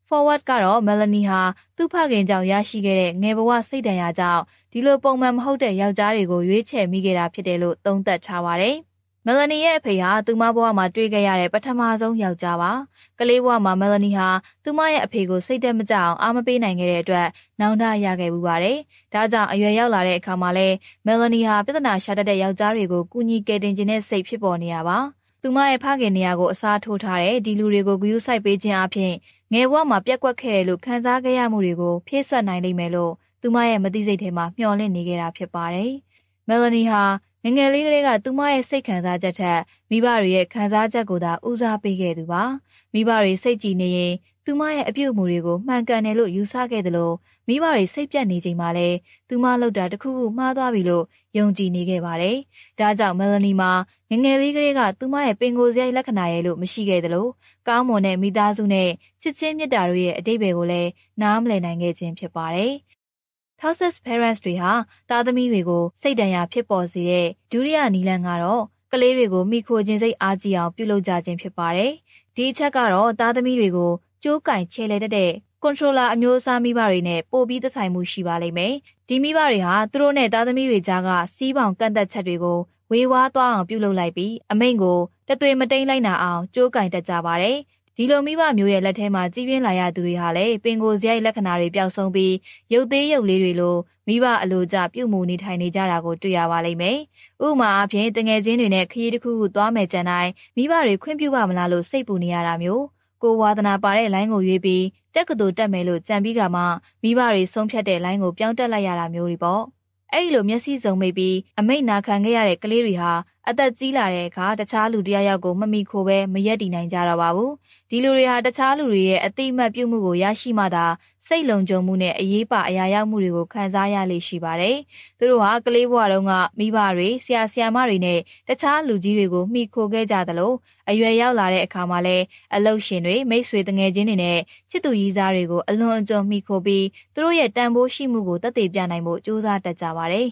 forward ကတော့ Melanie ဟာသူ့ဖခင်ကြောင့်ရရှိခဲ့တဲ့ငယ်ဘဝစိတ်ဒဏ်ရာကြောင့်ဒီလိုပုံမှန်မဟုတ်တဲ့ယောက်ျားတွေကိုရွေးချယ်မိခဲ့တာဖြစ်တယ်လို့သုံးသပ်ထားပါတယ်။ Melanie ရဲ့အဖေဟာသူမဘဝမှာတွေ့ခဲ့ရတဲ့ပထမဆုံးယောက်ျားပါ။ကလေးဘဝမှာ Melanie ဟာသူမရဲ့အဖေကိုစိတ်သက်မကြအောင်အားမပေးနိုင်ခဲ့တဲ့အတွက်နောင်တရခဲ့မှုပါတယ်။ဒါကြောင့်အရွယ်ရောက်လာတဲ့အခါမှာလဲ Melanie ဟာပြဿနာရှာတတ်တဲ့ယောက်ျားတွေကိုကူညီကယ်တင်ခြင်းနဲ့စိတ်ဖြစ်ပေါ်နေရပါ။သူမရဲ့ဖခင်နေရာကိုအစားထိုးထားတဲ့ဒီလူတွေကိုဂရုစိုက်ပေးခြင်းအပြင် ငယ်ဘဝမှာပြက်ကွက်ခဲ့တယ်လို့ခံစားခဲ့ရမှုတွေကိုဖြည့်ဆွတ်နိုင်လိမ့်မယ်လို့သူမရဲ့မသိစိတ်ထဲမှာမျှော်လင့်နေခဲ့တာဖြစ်ပါတယ်။မယ်လနီဟာငငယ်လေးကလေးကသူမရဲ့စိတ်ခံစားချက်ထက်မိဘတွေရဲ့ခံစားချက်ကိုသာဦးစားပေးခဲ့သူပါ။မိဘတွေစိတ်ကြည်နေရင် သူမရဲ့အပြုတ်မှုတွေကိုမှန်ကန်တယ်လို့ယူဆခဲ့တယ်လို့မိဘတွေစိတ်ပြတ်နေချိန်မှာလဲသူမလောက်တာတခုခုမှားသွားပြီလို့ယုံကြည်နေခဲ့ပါတယ်။ဒါကြောင့်မယ်လနီမှာငငယ်လေးကလေးကသူမရဲ့ပင်ကိုယ်စရိုက်လက္ခဏာရဲ့လို့မရှိခဲ့တယ်လို့ကောင်းမွန်တဲ့မိသားစုနဲ့ချစ်ချင်းမြတ်တာတို့ရဲ့အတိတ်ပဲကိုလည်းနားမလည်နိုင်ခဲ့ခြင်းဖြစ်ပါတယ်။ Thousands parents တွေဟာသားသမီးတွေကိုစိတ်ဒဏ်ရာဖြစ်ပေါ်စေတဲ့ဒုတိယနီလန်ကတော့ကလေးတွေကိုမိခိုခြင်းစိတ်အားကြီးအောင်ပြုလုပ်ကြခြင်းဖြစ်ပါတယ်။ဒီအချက်ကတော့သားသမီးတွေကို ကြိုးကင်ချေလဲတတ်တဲ့ကွန်ထရိုလာအမျိုးအစားမိဘတွေနဲ့ပိုပြီးသက်ဆိုင်မှုရှိပါလိမ့်မယ်။ဒီမိဘတွေဟာသူတို့နဲ့သားသမီးတွေကြားကစီးပေါင်ကန့်သက်ချက်တွေကိုဝေဝါးသွားအောင်ပြုလုပ်လိုက်ပြီးအမိန့်ကိုတသွေမတိန်လိုက်နာအောင်ကြိုးကင်တတ်ကြပါတယ်။ဒီလိုမိဘမျိုးရဲ့လက်ထဲမှာကြီးပြင်းလာရသူတွေဟာလည်းပင်ကိုယ်စရိုက်လက္ခဏာတွေပျောက်ဆုံးပြီးရုပ်သေးရုပ်လေးတွေလိုမိဘအလိုကျပြုမှုနေထိုင်နေကြတာကိုတွေ့ရပါလိမ့်မယ်။ဥပမာအဖြစ်တငယ်ချင်းတွေနဲ့ခရီးတစ်ခုခုသွားမယ်ကြံတိုင်းမိဘတွေခွင့်ပြုပါမလားလို့စိတ်ပူနေရတာမျိုး ကိုဝါသနာပါတဲ့လိုင်းကိုရွေးပြီးတက်ကတူတက်မယ်လို့ကြံပြီးကမှမိဘတွေဆုံးဖြတ်တဲ့လိုင်းကိုပြောင်းတက်လိုက်ရတာမျိုးတွေပေါ့အဲ့ဒီလိုမျက်စိစုံမိပြီးအမိတ်နာခံခဲ့ရတဲ့ကလေးတွေဟာ အသက်ကြီးလာတဲ့အခါတခြားလူတယောက်ယောက်ကိုမမိခိုပဲမရက်တည်နိုင်ကြတော့ပါဘူးဒီလူတွေဟာတခြားလူတွေရဲ့အတိအမှတ်ပြုမှုကိုရရှိမှသာစိတ်လုံခြုံမှုနဲ့အရေးပါအရာရောက်မှုတွေကိုခံစားရလေရှိပါတယ်သူတို့ဟာကလေးဘဝတုန်းကမိဘတွေဆရာဆရာမတွေနဲ့တခြားလူကြီးတွေကိုမှီခိုခဲ့ကြသလိုအရွယ်ရောက်လာတဲ့အခါမှာလည်းအလုရှင်တွေမိတ်ဆွေတငယ်ချင်းတွေနဲ့ချစ်သူရည်စားတွေကိုအလွန်အကျွံမှီခိုပြီးသူတို့ရဲ့တန်ဖိုးရှိမှုကိုသက်သေပြနိုင်ဖို့ကြိုးစားတတ်ကြပါတယ်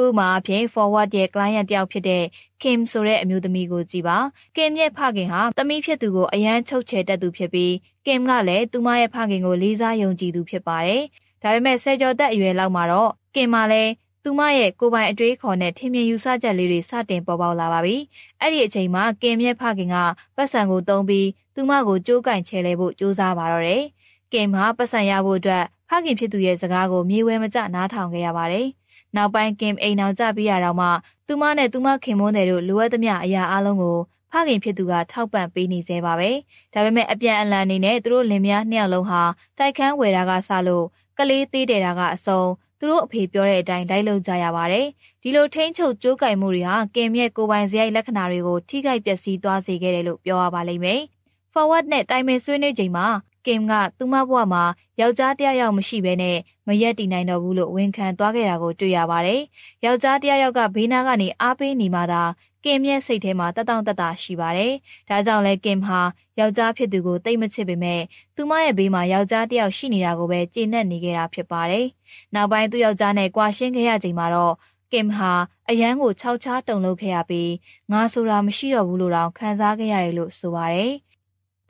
ဥပမာအဖြစ် forward ရဲ့ client တယောက်ဖြစ်တဲ့ Kim ဆိုတဲ့အမျိုးသမီးကိုကြည့်ပါ Kim ရဲ့ဖခင်ဟာသမီးဖြစ်သူကိုအရန်ချုပ်ချယ်တတ်သူဖြစ်ပြီး Kim ကလည်းသူမရဲ့ဖခင်ကိုလေးစားယုံကြည်သူဖြစ်ပါတယ်ဒါပေမဲ့ဆယ်ကျော်သက်အရွယ်လောက်မှာတော့ Kim ကလည်းသူမရဲ့ကိုပိုင်အတွေးခေါ်နဲ့ထင်မြင်ယူဆချက်လေးတွေစတင်ပေါ်ပေါက်လာပါပြီ။အဲ့ဒီအချိန်မှာကင်ရဲ့ဖခင်ကပတ်စံကိုတုံးပြီးသူမကိုကြိုးကင်ချဲလဲဖို့ကြိုးစားပါတော့တယ်။ကင်ဟာပတ်စံရဖို့အတွက်ဖခင်ဖြစ်သူရဲ့စကားကိုမြေဝဲမကျနားထောင်ခဲ့ရပါတယ်။ နောက်ပိုင်းကင်အိမ်အောင်ကြပြီးရတော့မှသူမနဲ့သူမခင်မွန်းတဲ့တို့လိုအပ်သမျှအရာအလုံးကိုဖခင်ဖြစ်သူကထောက်ပံ့ပေးနေသေးပါပဲ။ဒါပေမဲ့အပြန်အလှန်အနေနဲ့သူတို့လင်မယားနှစ်ယောက်လုံးဟာတိုက်ခန်းဝယ်တာကစလို့ကလေးသေးတယ်တာကအစုံသူတို့အဖေပြောတဲ့အတိုင်းလိုက်လုပ်ကြရပါတယ်။ဒီလိုထိန်းချုပ်ကြိုးကင်မှုတွေဟာကင်ရဲ့ကိုယ်ပိုင်စရိုက်လက္ခဏာတွေကိုထိခိုက်ပျက်စီးသွားစေခဲ့တယ်လို့ပြောရပါလိမ့်မယ်။ Forward နဲ့တိုင်ပင်ဆွေးနွေးချိန်မှာ ကင်ကသူမဘဝမှာယောက်ျားတယောက်ယောက်မရှိဘဲနဲ့မရက်တည်နိုင်တော့ဘူးလို့ဝန်ခံသွားခဲ့တာကိုတွေ့ရပါတယ်။ယောက်ျားတယောက်ယောက်ကဘေးနားကနေအားပေးနေမှသာကင်ရဲ့စိတ်ထဲမှာတတောင့်တတရှိပါတယ်။ဒါကြောင့်လဲကင်ဟာယောက်ျားဖြစ်သူကိုတိတ်မချစ်ပေမဲ့သူမရဲ့ဘေးမှာယောက်ျားတယောက်ရှိနေတာကိုပဲကျေနပ်နေခဲ့တာဖြစ်ပါတယ်။နောက်ပိုင်းသူ့ယောက်ျားနဲ့ကွာရှင်းခဲ့ရချိန်မှာတော့ကင်ဟာအရန်ကိုခြောက်ခြားတုံလုပ်ခဲ့ရပြီးငါဆိုတာမရှိတော့ဘူးလို့တောင်ခံစားခဲ့ရတယ်လို့ဆိုပါတယ်။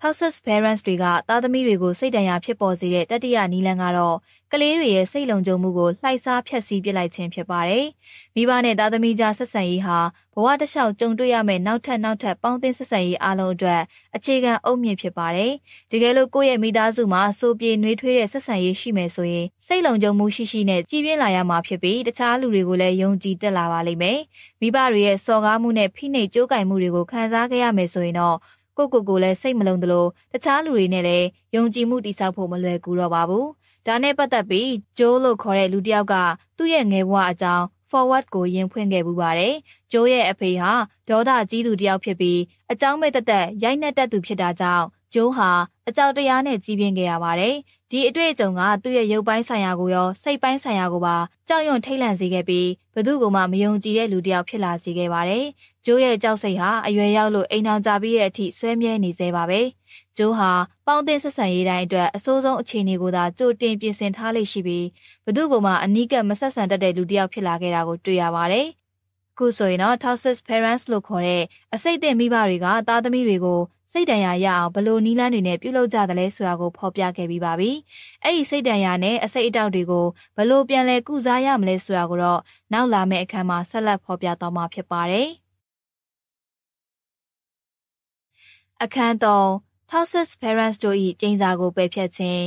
Toxic parents တွေကသားသမီးတွေကိုစိတ်တန်ရာဖြစ်ပေါ်စေတဲ့တတိယနီလန်းကတော့ကလေးတွေရဲ့စိတ်လုံခြုံမှုကိုလှိုက်စားဖျက်ဆီးပစ်လိုက်ခြင်းဖြစ်ပါတယ်။မိဘနဲ့သားသမီးကြားဆက်ဆံရေးဟာဘဝတစ်လျှောက်ကြုံတွေ့ရမယ့်နောက်ထပ်နောက်ထပ်ပေါင်းသင်းဆက်ဆံရေးအလုံးအတွက်အခြေခံအုတ်မြစ်ဖြစ်ပါတယ်။တကယ်လို့ကိုယ့်ရဲ့မိသားစုမှာစိုးပြေနှွေးထွေးတဲ့ဆက်ဆံရေးရှိမယ်ဆိုရင်စိတ်လုံခြုံမှုရှိရှိနဲ့ကြည်ပြင်းလာရမှာဖြစ်ပြီးတခြားလူတွေကိုလည်းယုံကြည်တက်လာပါလိမ့်မယ်။မိဘတွေရဲ့စော်ကားမှုနဲ့ဖိနှိပ်ကြိုးကင်မှုတွေကိုခံစားခဲ့ရမယ်ဆိုရင်တော့ ကိုကိုကိုလည်းစိတ်မလုံးသလိုတခြားလူတွေနဲ့လည်းယုံကြည်မှုတိစောက်ဖို့မလွယ်ကူတော့ပါဘူး။ဒါနဲ့ပတ်သက်ပြီးဂျိုးလို့ခေါ်တဲ့လူတစ်ယောက်ကသူ့ရဲ့ငယ်ဘဝအကြောင်း forward ကိုရင်ဖွင့်ခဲ့ပူပါတယ်။ဂျိုးရဲ့အဖေဟာဒေါသကြီးသူတစ်ယောက်ဖြစ်ပြီးအကြောင်းမဲ့တက်တက်ရိုက်နှက်တတ်သူဖြစ်တာကြောင့်ဂျိုးဟာအကြောက်တရားနဲ့ကြီးပြင်းခဲ့ရပါတယ်။ဒီအတွေ့အကြုံကသူ့ရဲ့ရုပ်ပိုင်းဆိုင်ရာကိုရောစိတ်ပိုင်းဆိုင်ရာကိုပါကြောက်ရွံ့ထိတ်လန့်စေခဲ့ပြီး ဘသူ့ကိုမှမယုံကြည်တဲ့လူတစ်ယောက်ဖြစ်လာစေခဲ့ပါတယ်။ဂျိုးရဲ့ကြောက်စိတ်ဟာအရွယ်ရောက်လို့အိမ်ထောင်ကြပြီးတဲ့အထိဆွဲမြဲနေသေးပါပဲ။ဂျိုးဟာပေါင်းတင်ဆက်ဆံရေးတိုင်းအတွက်အစိုးဆုံးအခြေအနေကိုသာကြိုတင်ပြင်ဆင်ထားလိမ့်ရှိပြီးဘသူ့ကိုမှအနီးကပ်မဆက်ဆံတတ်တဲ့လူတစ်ယောက်ဖြစ်လာခဲ့တာကိုတွေ့ရပါတယ်။ခုဆိုရင်တော့ toxic parents လို့ခေါ်တဲ့အစိတ်တင်မိဘတွေကသားသမီးတွေကို စိတ်တန်ရာရအောင်ဘလို့နီးလန်းတွေနဲ့ပြုလုပ်ကြသလဲဆိုတာကိုဖော်ပြခဲ့ပြီးပါပြီ။အဲ့ဒီစိတ်တန်ရာနဲ့အစိတ်အတောက်တွေကိုဘလို့ပြန်လဲကုစားရမလဲဆိုတာကိုတော့နောက်လာမယ့်အခန်းမှာဆက်လက်ဖော်ပြသွားမှာဖြစ်ပါတယ်။အခန်း3 Toxic Parents တို့၏ကျင်းစာကိုပယ်ဖျက်ခြင်း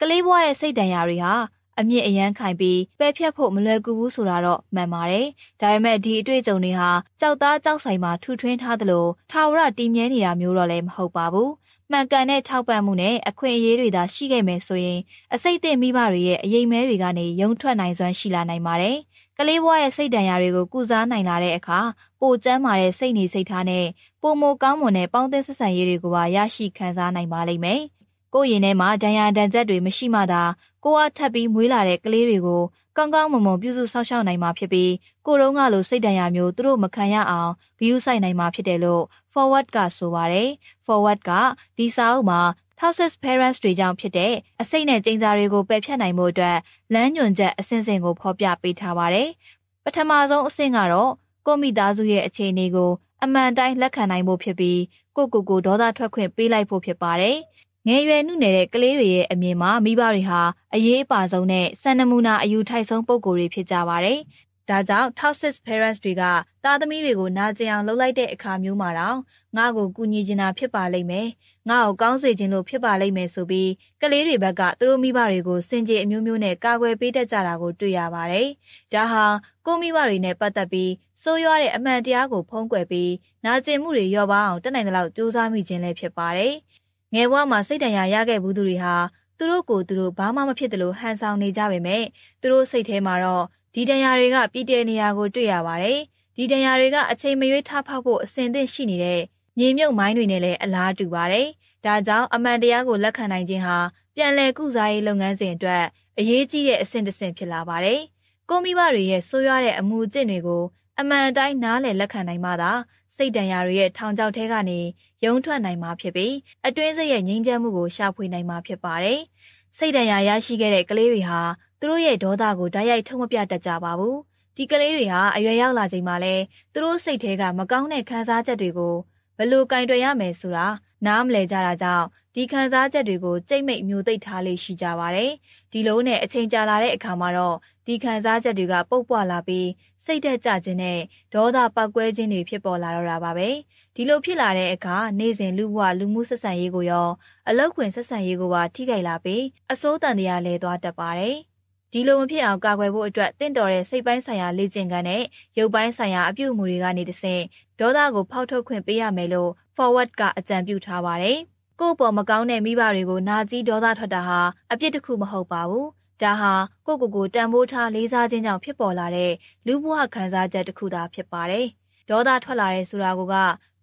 ကလေးဘဝရဲ့စိတ်တန်ရာတွေဟာ အမြင့်အယမ်းခိုင်ပြီးပယ်ဖြတ်ဖို့မလွယ်ကူဘူးဆိုတာတော့မှန်ပါတယ်။ဒါပေမဲ့ဒီအတွေ့အကြုံတွေဟာကြောက်သားကြောက်ဆိုင်မှာထူထွင်းထားသလိုထာဝရတည်မြဲနေတာမျိုးတော့လည်းမဟုတ်ပါဘူး။မှန်ကန်တဲ့ထောက်ပံ့မှုနဲ့အခွင့်အရေးတွေသာရှိခဲ့မယ်ဆိုရင်အစိတ်အသင့်မိဘတွေရဲ့အရေးမဲတွေကနေရုံထွက်နိုင်စွမ်းရှိလာနိုင်ပါတယ်။ကလေးဘဝရဲ့စိတ်ဒဏ်ရာတွေကိုကုစားနိုင်လာတဲ့အခါပိုကျန်းမာတဲ့စိတ်နေစိတ်ထားနဲ့ပိုမိုကောင်းမွန်တဲ့ပေါင်းသင်းဆက်ဆံရေးတွေကိုပါရရှိခံစားနိုင်ပါလိမ့်မယ်။ကိုယ့်ရင်ထဲမှာဒဏ်ရာဒဏ်ချက်တွေမရှိမှသာ ကိုအားထပ်ပြီးမွေးလာတဲ့ကလေးတွေကိုကောင်းကောင်းမွန်မွန်ပြုစုဆောက်ရှောက်နိုင်မှာဖြစ်ပြီးကိုတုံးကလိုစိတ်ဒဏ်ရာမျိုးသူတို့မခံရအောင်ဂရုစိုက်နိုင်မှာဖြစ်တယ်လို့ forward ကဆိုပါတယ်။ forward ကဒီစာအုပ်မှာ Toxic Parents တွေကြောင့်ဖြစ်တဲ့အစိတ်နဲ့ကျင်းစာတွေကိုပယ်ဖြတ်နိုင်မှုအတွက်လမ်းညွှန်ချက်အစဉ်စဉ်ကိုဖော်ပြပေးထားပါတယ်။ပထမဆုံးအဆင့်ကတော့ကိုမိသားစုရဲ့အခြေအနေကိုအမှန်တိုင်းလက်ခံနိုင်ဖို့ဖြစ်ပြီးကိုကိုကိုဒေါသထွက်ခွင့်ပေးလိုက်ဖို့ဖြစ်ပါတယ်။ ငယ်ရွယ်နှုနယ်တဲ့ကလေးတွေရဲ့အမြင်မှာမိဘတွေဟာအရေးအပါဆုံးနဲ့စံနမူနာအယူထိုက်ဆုံးပုံကိုယ်တွေဖြစ်ကြပါတယ်။ဒါကြောင့် toxic parents တွေကသားသမီးတွေကိုနာကျင်အောင်လုပ်လိုက်တဲ့အခါမျိုးမှာတော့ငါ့ကိုကူညီချင်တာဖြစ်ပါလိမ့်မယ်။ငါ့ကိုကောင်းစေချင်လို့ဖြစ်ပါလိမ့်မယ်ဆိုပြီးကလေးတွေဘက်ကသူတို့မိဘတွေကိုစင်ကြေအမျိုးမျိုးနဲ့ကာကွယ်ပေးတတ်ကြတာကိုတွေ့ရပါတယ်။ဒါဟာကိုမိဘတွေနဲ့ပတ်သက်ပြီးစိုးရွားတဲ့အမှန်တရားကိုဖုံးကွယ်ပြီးနာကျင်မှုတွေလျော့ပါအောင်တတ်နိုင်တဲ့လောက်ကြိုးစားမိခြင်းလည်းဖြစ်ပါတယ်။ ငယ်ဘဝမှာစိတ်ဒဏ်ရာရခဲ့ဘူးသူတွေဟာသူတို့ကိုသူတို့ဘာမှမဖြစ်တယ်လို့ဟန်ဆောင်နေကြပေမဲ့သူတို့စိတ်ထဲမှာတော့ဒီဒဏ်ရာတွေကပြည့်တဲ့နေရာကိုတွေ့ရပါတယ်။ဒီဒဏ်ရာတွေကအချိန်မရွေးထဖောက်ဖို့အစဉ်သင့်ရှိနေတဲ့မြေမြုပ်မိုင်းတွေနဲ့လည်းအလားတူပါတယ်။ဒါကြောင့်အမှန်တရားကိုလက်ခံနိုင်ခြင်းဟာပြန်လည်ကုစားရေးလုပ်ငန်းစဉ်အတွက်အရေးကြီးတဲ့အဆင့်တစ်ဆင့်ဖြစ်လာပါတယ်။ကိုမိဘတွေရဲ့ဆိုးရွားတဲ့အမှုအကျင့်တွေကို အမှန်အတိုင်းနားလည်လက်ခံနိုင်မှသာစိတ်တန်ရာတွေရဲ့ထောင်ချောက်ထဲကနေရုံထွက်နိုင်မှာဖြစ်ပြီးအတွင်းစိတ်ရဲ့ငြိမ်းချမ်းမှုကိုရှာဖွေနိုင်မှာဖြစ်ပါတယ်။စိတ်တန်ရာရရှိခဲ့တဲ့ကလေးတွေဟာသူတို့ရဲ့ဒေါသကိုဓာတ်ရိုက်ထုံမပြတတ်ကြပါဘူး။ဒီကလေးတွေဟာအရွယ်ရောက်လာချိန်မှာလဲသူတို့စိတ်ထဲကမကောင်းတဲ့ခံစားချက်တွေကို ဘယ်လိုကင်တွယ်ရမယ်ဆိုတာနားမလည်ကြတာကြောင့်ဒီခံစားချက်တွေကိုကြိတ်မိတ်မျိုးသိပ်ထားလေးရှိကြပါတယ်။ဒီလိုနဲ့အချိန်ကြာလာတဲ့အခါမှာတော့ဒီခံစားချက်တွေကပုတ်ပွားလာပြီးစိတ်သက်ကြခြင်းနဲ့ဒေါသပောက်ကွဲခြင်းတွေဖြစ်ပေါ်လာတော့တာပါပဲ။ဒီလိုဖြစ်လာတဲ့အခါနေ့စဉ်လူဘဝလူမှုဆက်ဆံရေးကိုရောအလောက်ခွင်ဆက်ဆံရေးကိုပါထိခိုက်လာပြီးအစိုးတန်တရားလဲသွားတတ်ပါတယ်။ ဒီလိုမဖြစ်အောင်ကာကွယ်ဖို့အတွက်တင့်တော်တဲ့စိတ်ပိုင်းဆိုင်ရာလေ့ကျင့်ခန်းနဲ့ရုပ်ပိုင်းဆိုင်ရာအပြုအမူတွေကနေတဆင့်ဒေါသကိုဖောက်ထုတ်ခွင့်ပေးရမယ်လို့ forward ကအကြံပြုထားပါတယ်။ကိုယ့်ပေါ်မကောင်းတဲ့မိဘတွေကိုနာကြီးဒေါသထွက်တာဟာအပြစ်တစ်ခုမဟုတ်ပါဘူးဒါဟာကိုကိုကိုတန်ဖိုးထားလေးစားခြင်းကြောင့်ဖြစ်ပေါ်လာတဲ့လူဘဝခံစားချက်တစ်ခုသာဖြစ်ပါတယ်။ဒေါသထွက်လာတဲ့ဆိုတာက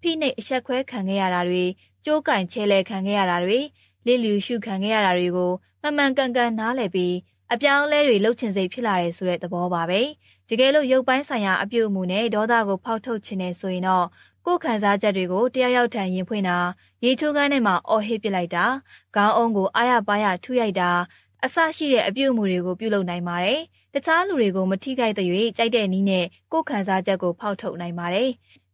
ဖိနှိပ်အဆက်ခွဲခံခဲ့ရတာတွေကြိုးကင်ချဲလဲခံခဲ့ရတာတွေလစ်လျူရှုခံခဲ့ရတာတွေကိုမှန်မှန်ကန်ကန်နားလည်ပြီး အပြောင်းအလဲတွေလှုပ်ချင်စိတ်ဖြစ်လာတယ်ဆိုတဲ့သဘောပါပဲတကယ်လို့ရုပ်ပိုင်းဆိုင်ရာအပြုအမူနဲ့ဒေါသကိုဖောက်ထုတ်ခြင်းနဲ့ဆိုရင်တော့ကိုယ်ခံစားချက်တွေကိုတရားရောက်ထန်ရင်ဖွင့်တာရေချိုးကန်းထဲမှာအော်ဟစ်ပစ်လိုက်တာခေါင်းအုံးကိုအာရပါရထုရိုက်တာအဆရှိတဲ့အပြုအမူတွေကိုပြုလုပ်နိုင်ပါတယ်တခြားလူတွေကိုမထိခိုက်တဲ့၍ကြိုက်တဲ့နည်းနဲ့ကိုယ်ခံစားချက်ကိုဖောက်ထုတ်နိုင်ပါတယ်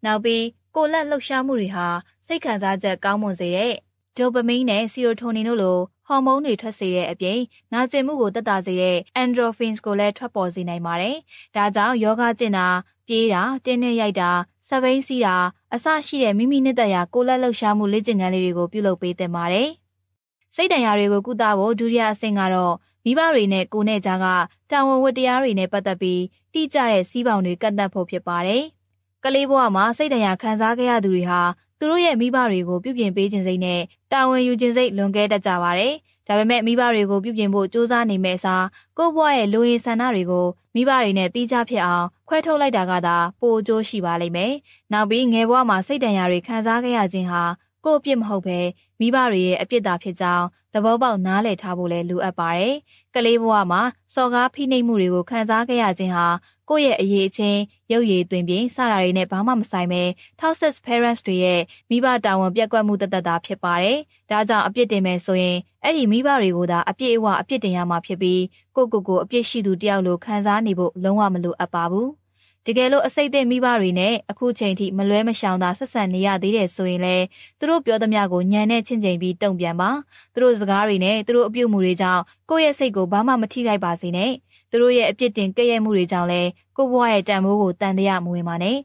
နောက်ပြီးကိုလက်လှုပ်ရှားမှုတွေဟာစိတ်ခံစားချက်ကောင်းမွန်စေတဲ့ ဒိုပမင်းနဲ့ဆီရိုတိုနင်တို့လိုဟော်မုန်းတွေထွက်စေတဲ့အပြင်နာကျင်မှုကိုတက်တာစေတဲ့ endorphins ကိုလည်းထွက်ပေါ်စေနိုင်ပါတယ်။ဒါကြောင့်ယောဂကျင့်တာ၊ပြေးတာ၊တင်းနဲ့ရိုက်တာ၊စပိန်စီးတာအစရှိတဲ့မိမိနှစ်သက်ရာကိုလက်လှုပ်ရှားမှုလေ့ကျင့်ခန်းလေးတွေကိုပြုလုပ်ပေးသင့်ပါတယ်။စိတ်တန်ရာတွေကိုကုသဖို့ဒုတိယအဆင့်ကတော့မိဘတွေနဲ့ကိုယ်နဲ့ကြားကတာဝန်ဝတ္တရားတွေနဲ့ပတ်သက်ပြီးတိကျတဲ့စီးပေါင်တွေကတ်သက်ဖို့ဖြစ်ပါတယ်။ကလေးဘဝမှာစိတ်တရားခံစားခဲ့ရသူတွေဟာ သူတို့ရဲ့မိဘတွေကိုပြုပြင်ပေးခြင်းစိတ်နဲ့တာဝန်ယူခြင်းစိတ်လွန်ကဲတတ်ကြပါတယ်။ဒါပေမဲ့မိဘတွေကိုပြုပြင်ဖို့စူးစမ်းနေမဲ့အစားကိုယ့်ဘဝရဲ့လူရင်းဆန္ဒတွေကိုမိဘတွေနဲ့တီးခြားဖြစ်အောင်ခွဲထုတ်လိုက်တာကသာပိုအကျိုးရှိပါလိမ့်မယ်။နောက်ပြီးငယ်ဘဝမှာစိတ်တန်ရာတွေခံစားခဲ့ရခြင်းဟာကိုယ့်အပြစ်မဟုတ်ပဲမိဘတွေရဲ့အပြစ်သာဖြစ်ကြောင်းသဘောပေါက်နားလည်ထားဖို့လည်းလိုအပ်ပါတယ်။ကလေးဘဝမှာစော်ကားဖိနှိပ်မှုတွေကိုခံစားခဲ့ရခြင်းဟာ ကိုယ့်ရဲ့အရေးအချင်းရုပ်ရည်သွင်းပြင်စတာတွေနဲ့ဘာမှမဆိုင်ပဲ toxic parents တွေရဲ့မိဘတာဝန်ပြက်ကွက်မှုတသက်တာဖြစ်ပါတယ်။ဒါကြောင့်အပြစ်တင်မယ်ဆိုရင်အဲ့ဒီမိဘတွေကိုသာအပြစ်အဝအပြစ်တင်ရမှာဖြစ်ပြီးကိုကိုကိုအပြစ်ရှိသူတယောက်လိုခံစားနေဖို့လုံးဝမလိုအပ်ပါဘူး။တကယ်လို့အစိတ်အသင့်မိဘတွေနဲ့အခုချိန်ထိမလွဲမရှောင်သာဆက်ဆံနေရသေးတယ်ဆိုရင်လည်းသူတို့ပြောသမျှကိုညံနဲ့ချင့်ချိန်ပြီးတုံ့ပြန်ပါသူတို့စကားတွေနဲ့သူတို့အပြုတ်မှုတွေကြောင့်ကိုယ့်ရဲ့စိတ်ကိုဘာမှမထိခိုက်ပါစေနဲ့ သူတို့ရဲ့အပြစ်တင်ကဲ့ရဲ့မှုတွေကြောင့်လည်းကိုယ့်ဘဝရဲ့တန်ဖိုးကိုတန်တရားမဝင်ပါနဲ့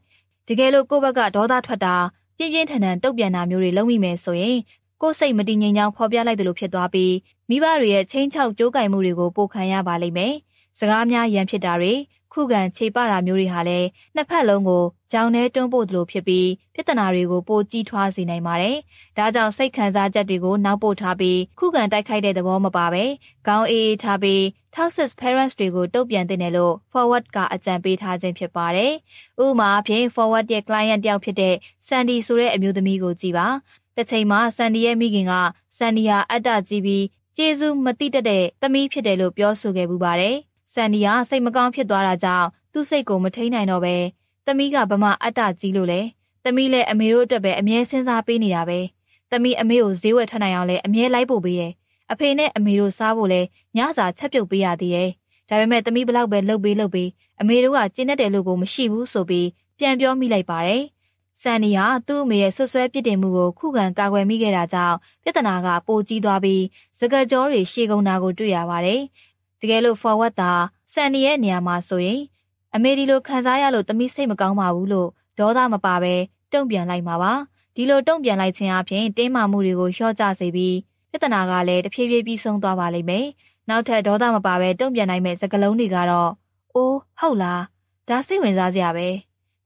တကယ်လို့ကိုယ့်ဘက်ကဒေါသထွက်တာပြင်းပြင်းထန်ထန်တုံ့ပြန်တာမျိုးတွေလုပ်မိမယ်ဆိုရင်ကိုယ်စိတ်မတည်ငြိမ်ကြောင်းဖော်ပြလိုက်သလိုဖြစ်သွားပြီးမိဘတွေရဲ့ချင်းချောက်ကြိုးကင်မှုတွေကိုပိုခံရပါလိမ့်မယ်။စကားများရန်ဖြစ်တာတွေ ခုခံခြေပတာမျိုးတွေဟာလည်းနှစ်ဖက်လုံးကိုကြောင်ထဲတွန်းပို့သလိုဖြစ်ပြီးပြဿနာတွေကိုပိုကြီးထွားစေနိုင်ပါတယ်။ဒါကြောင့်စိတ်ခံစားချက်တွေကိုနောက်ပို့ထားပြီးခုခံတိုက်ခိုက်တဲ့သဘောမပါပဲခေါင်းအေးအေးထားပြီး toxic parents တွေကိုတုံ့ပြန်တင်တယ်လို့ forward ကအကြံပေးထားခြင်းဖြစ်ပါတယ်။ဥပမာအဖြစ် forward ရဲ့ client တယောက်ဖြစ်တဲ့ Sandy ဆိုတဲ့အမျိုးသမီးကိုကြည့်ပါ။တစ်ချိန်မှာ Sandy ရဲ့မိခင်က Sandy ဟာအတ္တကြီးပြီးကျေးဇူးမတိတတ်တဲ့သမီးဖြစ်တယ်လို့ပြောဆိုခဲ့ပူပါတယ်။ ဆန်ဒီကစိတ်မကောင်းဖြစ်သွားတာကြောင့်သူ့စိတ်ကိုမထိန်နိုင်တော့ပဲသမီးကဗမာအတ္တကြီးလို့လေသမီးလည်းအမေတို့အတွက်ပဲအမြဲစဉ်းစားပေးနေတာပဲသမီးအမေကိုဈေးဝယ်ထွက်နိုင်အောင်လည်းအမြဲလိုက်ပို့ပေးတယ်အဖေနဲ့အမေတို့စားဖို့လဲညစာချက်ပြုတ်ပေးရသေးတယ်ဒါပေမဲ့သမီးဘလောက်ပဲလှုပ်ပေးလှုပ်ပေးအမေတို့ကကျင်းတတ်တယ်လို့ကိုမရှိဘူးဆိုပြီးပြန်ပြောမိလိုက်ပါတယ်ဆန်နီဟာသူ့အမေရဲ့ဆွဆွဲပြစ်တင်မှုကိုခုခံကာကွယ်မိခဲ့တာကြောင့်ပြဿနာကပိုကြီးသွားပြီးစကကြောတွေရှေကုန်တာကိုတွေ့ရပါတယ်တ ကယ်လို့ forward သာစန်နီရဲ့နေရာမှာဆိုရင်အမေဒီလိုခံစားရလို့သမီးစိတ်မကောင်းပါဘူးလို့ဒေါသမပါပဲတုံ့ပြန်လိုက်မှာပါဒီလိုတုံ့ပြန်လိုက်ခြင်းအပြင်တင်းမာမှုတွေကိုလျှော့ချစေပြီးပြဿနာကလည်းတဖြည်းဖြည်းပြီးဆုံးသွားပါလိမ့်မယ်နောက်ထပ်ဒေါသမပါပဲတုံ့ပြန်နိုင်မဲ့စကလုံးတွေကတော့အိုးဟုတ်လားဒါစိတ်ဝင်စားစရာပဲ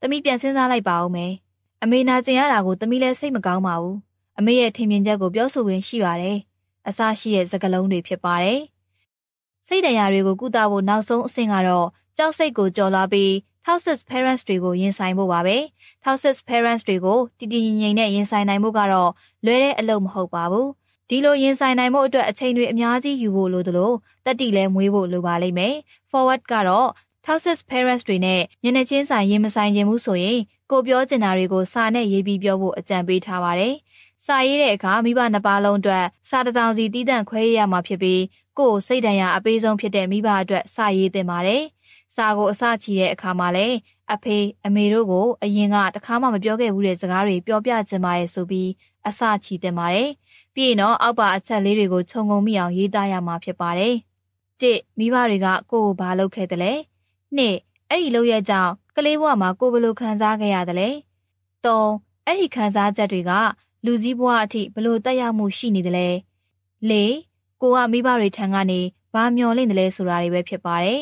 သမီးပြန်စဉ်းစားလိုက်ပါဦးမယ်အမေနာကျင်ရတာကိုသမီးလည်းစိတ်မကောင်းပါဘူးအမေရဲ့ထင်မြင်ချက်ကိုပြောဆိုခွင့်ရှိပါတယ်အစားရှိတဲ့စကလုံးတွေဖြစ်ပါတယ် စိတ်တရားတွေကိုကုသဖို့နောက်ဆုံးအဆင့်ကတော့ကြောက်စိတ်ကိုကြော်လာပြီး toxic parents တွေကိုရင်ဆိုင်ဖို့ပါပဲ toxic parents တွေကိုတည်တည်ငြိမ်ငြိမ်နဲ့ရင်ဆိုင်နိုင်ဖို့ကတော့လွယ်တဲ့အလုပ်မဟုတ်ပါဘူးဒီလိုရင်ဆိုင်နိုင်ဖို့အတွက်အချိန်တွေအများကြီးယူဖို့လိုသလိုတက်တီလည်းမွေးဖို့လိုပါလိမ့်မယ် forward ကတော့ toxic parents တွေနဲ့ညနေချင်းဆိုင်ရင်မဆိုင်ခြင်းမှုဆိုရင်ကိုပြောချင်တာတွေကိုစာနဲ့ရေးပြီးပြောဖို့အကြံပေးထားပါတယ်စာရေးတဲ့အခါမိဘနှစ်ပါးလုံးအတွက်စာတစ်စောင်စီတီးတန့်ခွဲရရမှာဖြစ်ပြီးကိုယ်စိတ်ဒဏ်ရာအပေးဆုံးဖြစ်တဲ့မိဘအတွက်စာရေးသင့်ပါတယ်။စာကိုအစချီတဲ့အခါမှာလည်းအဖေအမေတို့ကိုအရင်ကတခါမှမပြောခဲ့ဘူးတဲ့စကားတွေပြောပြချင်ပါတယ်ဆိုပြီးအစချီသင့်ပါတယ်။ပြီးရင်တော့အောက်ပါအချက်လေးတွေကိုခြုံငုံမိအောင်ရေးသားရမှာဖြစ်ပါတယ်။၁မိဘတွေကကိုယ်ကိုဘာလုပ်ခဲ့တယ်လဲ။၂အဲ့ဒီလုပ်ရကြောင်းကလေးဘဝမှာကိုယ်ဘယ်လိုခံစားခဲ့ရတယ်လဲ။၃အဲ့ဒီခံစားချက်တွေကလူကြီးဘဝအထိဘလို့တက်ရောက်မှုရှိနေတယ်လဲလေ ကိုကမိဘတွေထံကနေဘာမျောလိမ့်တယ်လဲဆိုတာတွေပဲဖြစ်ပါတယ်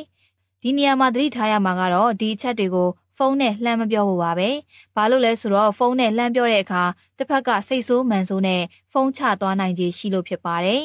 ဒီနေရာမှာသတိထားရမှာကတော့ဒီအချက်တွေကိုဖုန်းနဲ့လှမ်းမပြောဖို့ပါပဲဘာလို့လဲဆိုတော့ဖုန်းနဲ့လှမ်းပြောတဲ့အခါတစ်ဖက်ကစိတ်ဆိုးမှန်ဆိုးနဲ့ဖုန်းချသွားနိုင်ခြေရှိလို့ဖြစ်ပါတယ်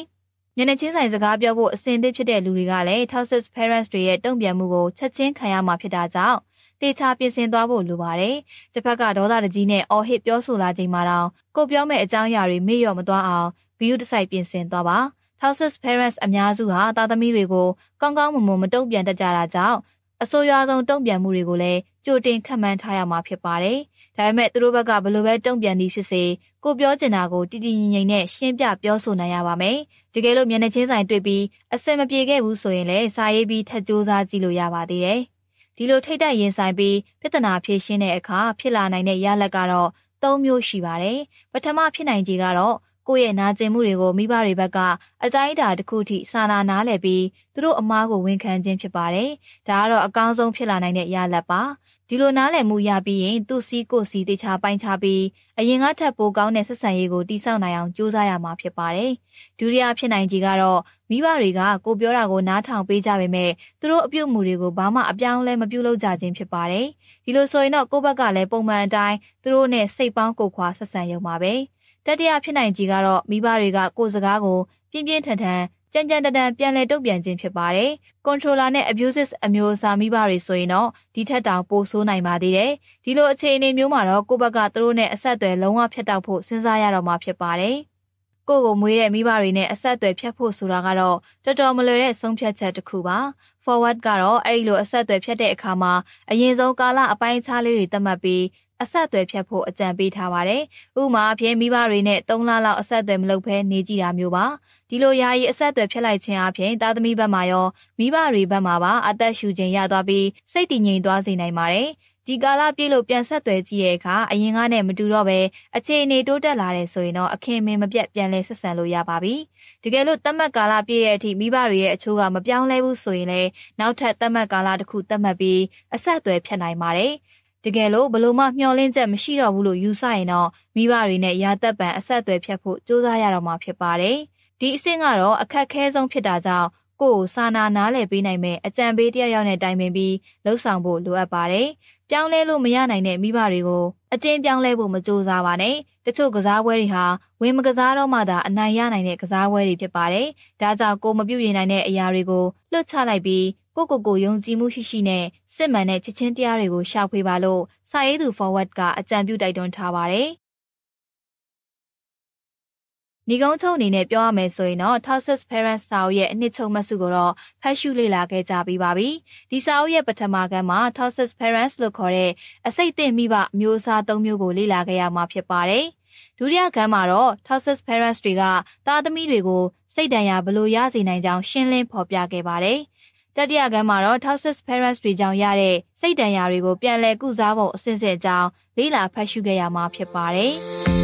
မျက်နှာချင်းဆိုင်စကားပြောဖို့အဆင်သင့်ဖြစ်တဲ့လူတွေကလည်း Toxic Parents တွေရဲ့တုံ့ပြန်မှုကိုချက်ချင်းခံရမှာဖြစ်တာကြောင့်တေချာပြင်ဆင်သွားဖို့လိုပါတယ်။တစ်ဖက်ကဒေါသတကြီးနဲ့အော်ဟစ်ပြောဆိုလာချိန်မှာတော့ကိုပြောမဲ့အကြောင်းအရာတွေမေ့လျော့မသွားအောင်ဂယုတစိုက်ပြင်ဆင်သွားပါ။ Toxic Parents အများစုဟာသားသမီးတွေကိုကောင်းကောင်းမွန်မွန်မတုံ့ပြန်တတ်ကြတာကြောင့်အဆိုးရွားဆုံးတုံ့ပြန်မှုတွေကိုလည်းကြိုတင်ခန့်မှန်းထားရမှာဖြစ်ပါတယ်။ဒါပေမဲ့သူတို့ဘက်ကဘယ်လိုပဲတုံ့ပြန်သည်ဖြစ်စေကိုပြောချင်တာကိုတည်တည်ငြိမ်ငြိမ်နဲ့ရှင်းပြပြောဆိုနိုင်ရပါမယ်။တကယ်လို့မျက်နှာချင်းဆိုင်တွေ့ပြီးအဆင်မပြေခဲ့ဘူးဆိုရင်လည်းစာရေးပြီးထပ်ကြိုးစားကြည့်လို့ရပါသေးတယ်။ဒီလိုထိတ်တက်ရင်ဆိုင်ပြီးပြဿနာဖြေရှင်းတဲ့အခါဖြစ်လာနိုင်တဲ့ရလဒ်ကတော့၃မျိုးရှိပါတယ်။ပထမဖြစ်နိုင်ခြေကတော့ ကိုယ့်ရဲ့နာကျင်မှုတွေကိုမိဘတွေဘက်ကအတိုင်းအတာတစ်ခုထိစာနာနားလည်ပြီးသူတို့အမားကိုဝန်ခံခြင်းဖြစ်ပါတယ်။ဒါကတော့အကောင်းဆုံးဖြစ်လာနိုင်တဲ့ရလဒ်ပါ။ဒီလိုနားလည်မှုရပြီးရင်သူ့စီးကိုစီတေချာပိုင်းခြားပြီးအရင်ကထပ်ပိုကောင်းတဲ့ဆက်ဆံရေးကိုတိစောက်နိုင်အောင်ကြိုးစားရမှာဖြစ်ပါတယ်။ဒုတိယဖြစ်နိုင်ကြီးကတော့မိဘတွေကကိုပြောတာကိုနားထောင်ပေးကြပေမဲ့သူတို့အပြုတ်မှုတွေကိုဘာမှအပြောင်းလဲမပြုလုပ်ကြခြင်းဖြစ်ပါတယ်။ဒီလိုဆိုရင်တော့ကိုယ့်ဘက်ကလည်းပုံမှန်အတိုင်းသူတို့နဲ့စိတ်ပေါင်းကိုခွာဆက်ဆံရုံပါပဲ။ တတိယဖြစ်နိုင်ကြီးကတော့မိဘတွေကကိုယ်စကားကိုပြင်းပြင်းထန်ထန်ကြမ်းကြမ်းတမ်းတမ်းပြန်လည်တုံ့ပြန်ခြင်းဖြစ်ပါတယ်။ controller နဲ့ abusive အမျိုးအစားမိဘတွေဆိုရင်တော့ဒီထက်တောင်ပိုဆိုးနိုင်ပါသေးတယ်။ဒီလိုအခြေအနေမျိုးမှာတော့ကိုယ့်ဘက်ကသူတို့နဲ့အဆက်အသွယ်လုံးဝဖြတ်တောက်ဖို့စဉ်းစားရတော့မှာဖြစ်ပါတယ်။ကိုကိုမွေးတဲ့မိဘတွေနဲ့အဆက်အသွယ်ဖြတ်ဖို့ဆိုတာကတော့တော်တော်မလွယ်တဲ့ဆုံးဖြတ်ချက်တစ်ခုပါ forward ကတော့အဲ့ဒီလိုအဆက်အသွယ်ဖြတ်တဲ့အခါမှာအရင်ဆုံးကာလအပိုင်းအခြားလေးတွေသတ်မှတ်ပြီး အဆက်အသွယ်ဖြတ်ဖို့အကြံပေးထားပါတယ်။ဥပမာအဖြစ်မိဘတွေနဲ့3လလောက်အဆက်အသွယ်မလုပ်ဘဲနေကြည့်တာမျိုးပါ။ဒီလိုယာယီအဆက်အသွယ်ဖြတ်လိုက်ခြင်းအပြင်သားသမီးဘက်မှာရောမိဘတွေဘက်မှာပါအသက်ရှူခြင်းရသွားပြီးစိတ်တည်ငြိမ်သွားစေနိုင်ပါတယ်။ဒီကာလပြည့်လို့ပြန်ဆက်သွယ်ကြည့်ရဲ့အခါအရင်ကနဲ့မတူတော့ပဲအခြေအနေတိုးတက်လာတယ်ဆိုရင်တော့အခင်းမင်းမပြတ်ပြန်လဲဆက်ဆံလို့ရပါပြီ။တကယ်လို့တတ်မှတ်ကာလပြည့်တဲ့အထိမိဘတွေရဲ့အချိုးကမပြောင်းလဲဘူးဆိုရင်လည်းနောက်ထပ်တတ်မှတ်ကာလတစ်ခုတတ်မှတ်ပြီးအဆက်အသွယ်ဖြတ်နိုင်ပါတယ်။ တကယ်လို့ဘလို့မှမျှော်လင့်ချက်မရှိတော့ဘူးလို့ယူဆရင်တော့မိဘတွေနဲ့ရာသက်ပံအဆက်အသွယ်ဖြတ်ဖို့ကြိုးစားရတော့မှာဖြစ်ပါတယ်။ဒီအဆင့်ကတော့အခက်ခဲဆုံးဖြစ်တာကြောင့်ကိုယ်ကိုစာနာနားလည်ပေးနိုင်မဲ့အကြံပေးတယောက်ယောက်နဲ့တိုင်ပင်ပြီးလှုပ်ဆောင်ဖို့လိုအပ်ပါတယ်။ပြောင်းလဲလို့မရနိုင်တဲ့မိဘတွေကိုအတင်းပြောင်းလဲဖို့မကြိုးစားပါနဲ့။တချို့ကစားပွဲတွေဟာဝင်မကစားတော့မှသာအနိုင်ရနိုင်တဲ့ကစားပွဲတွေဖြစ်ပါတယ်။ဒါကြောင့်ကိုမပြုတ်ရင်နိုင်တဲ့အရာတွေကိုလွတ်ချလိုက်ပြီး ကိုကိုကိုယုံကြည်မှုရှိရှိနဲ့စစ်မှန်တဲ့ချစ်ချင်းတရားတွေကိုရှာဖွေပါလို့စာရေးသူ forward ကအကြံပြုတိုက်တွန်းထားပါတယ်။ညီကုန်းချုပ်အနေနဲ့ပြောရမယ်ဆိုရင်တော့ Toxic Parents စာအုပ်ရဲ့အနှစ်ချုပ်မှတ်စုကိုတော့ဖတ်ရှုလေ့လာခဲ့ကြပြီးပါပြီ။ဒီစာအုပ်ရဲ့ပထမကမ်းမှာ Toxic Parents လို့ခေါ်တဲ့အစိတ်အသင့်မိဘမျိုးအစား၃မျိုးကိုလေ့လာခဲ့ရမှာဖြစ်ပါတယ်။ဒုတိယကမ်းမှာတော့ Toxic Parents တွေကသားသမီးတွေကိုစိတ်ဒဏ်ရာဘလို့ရစေနိုင်ကြောင်းရှင်းလင်းဖော်ပြခဲ့ပါတယ်။ တတိယကမ်းမှာတော့ Toxic Parents တွေကြောင့်ရတဲ့စိတ်ဒဏ်ရာတွေကိုပြန်လည်ကုစားဖို့အဆင့်ဆင့်အကြောင်းလေးလာဖတ်ရှုခဲ့ရမှာဖြစ်ပါတယ်။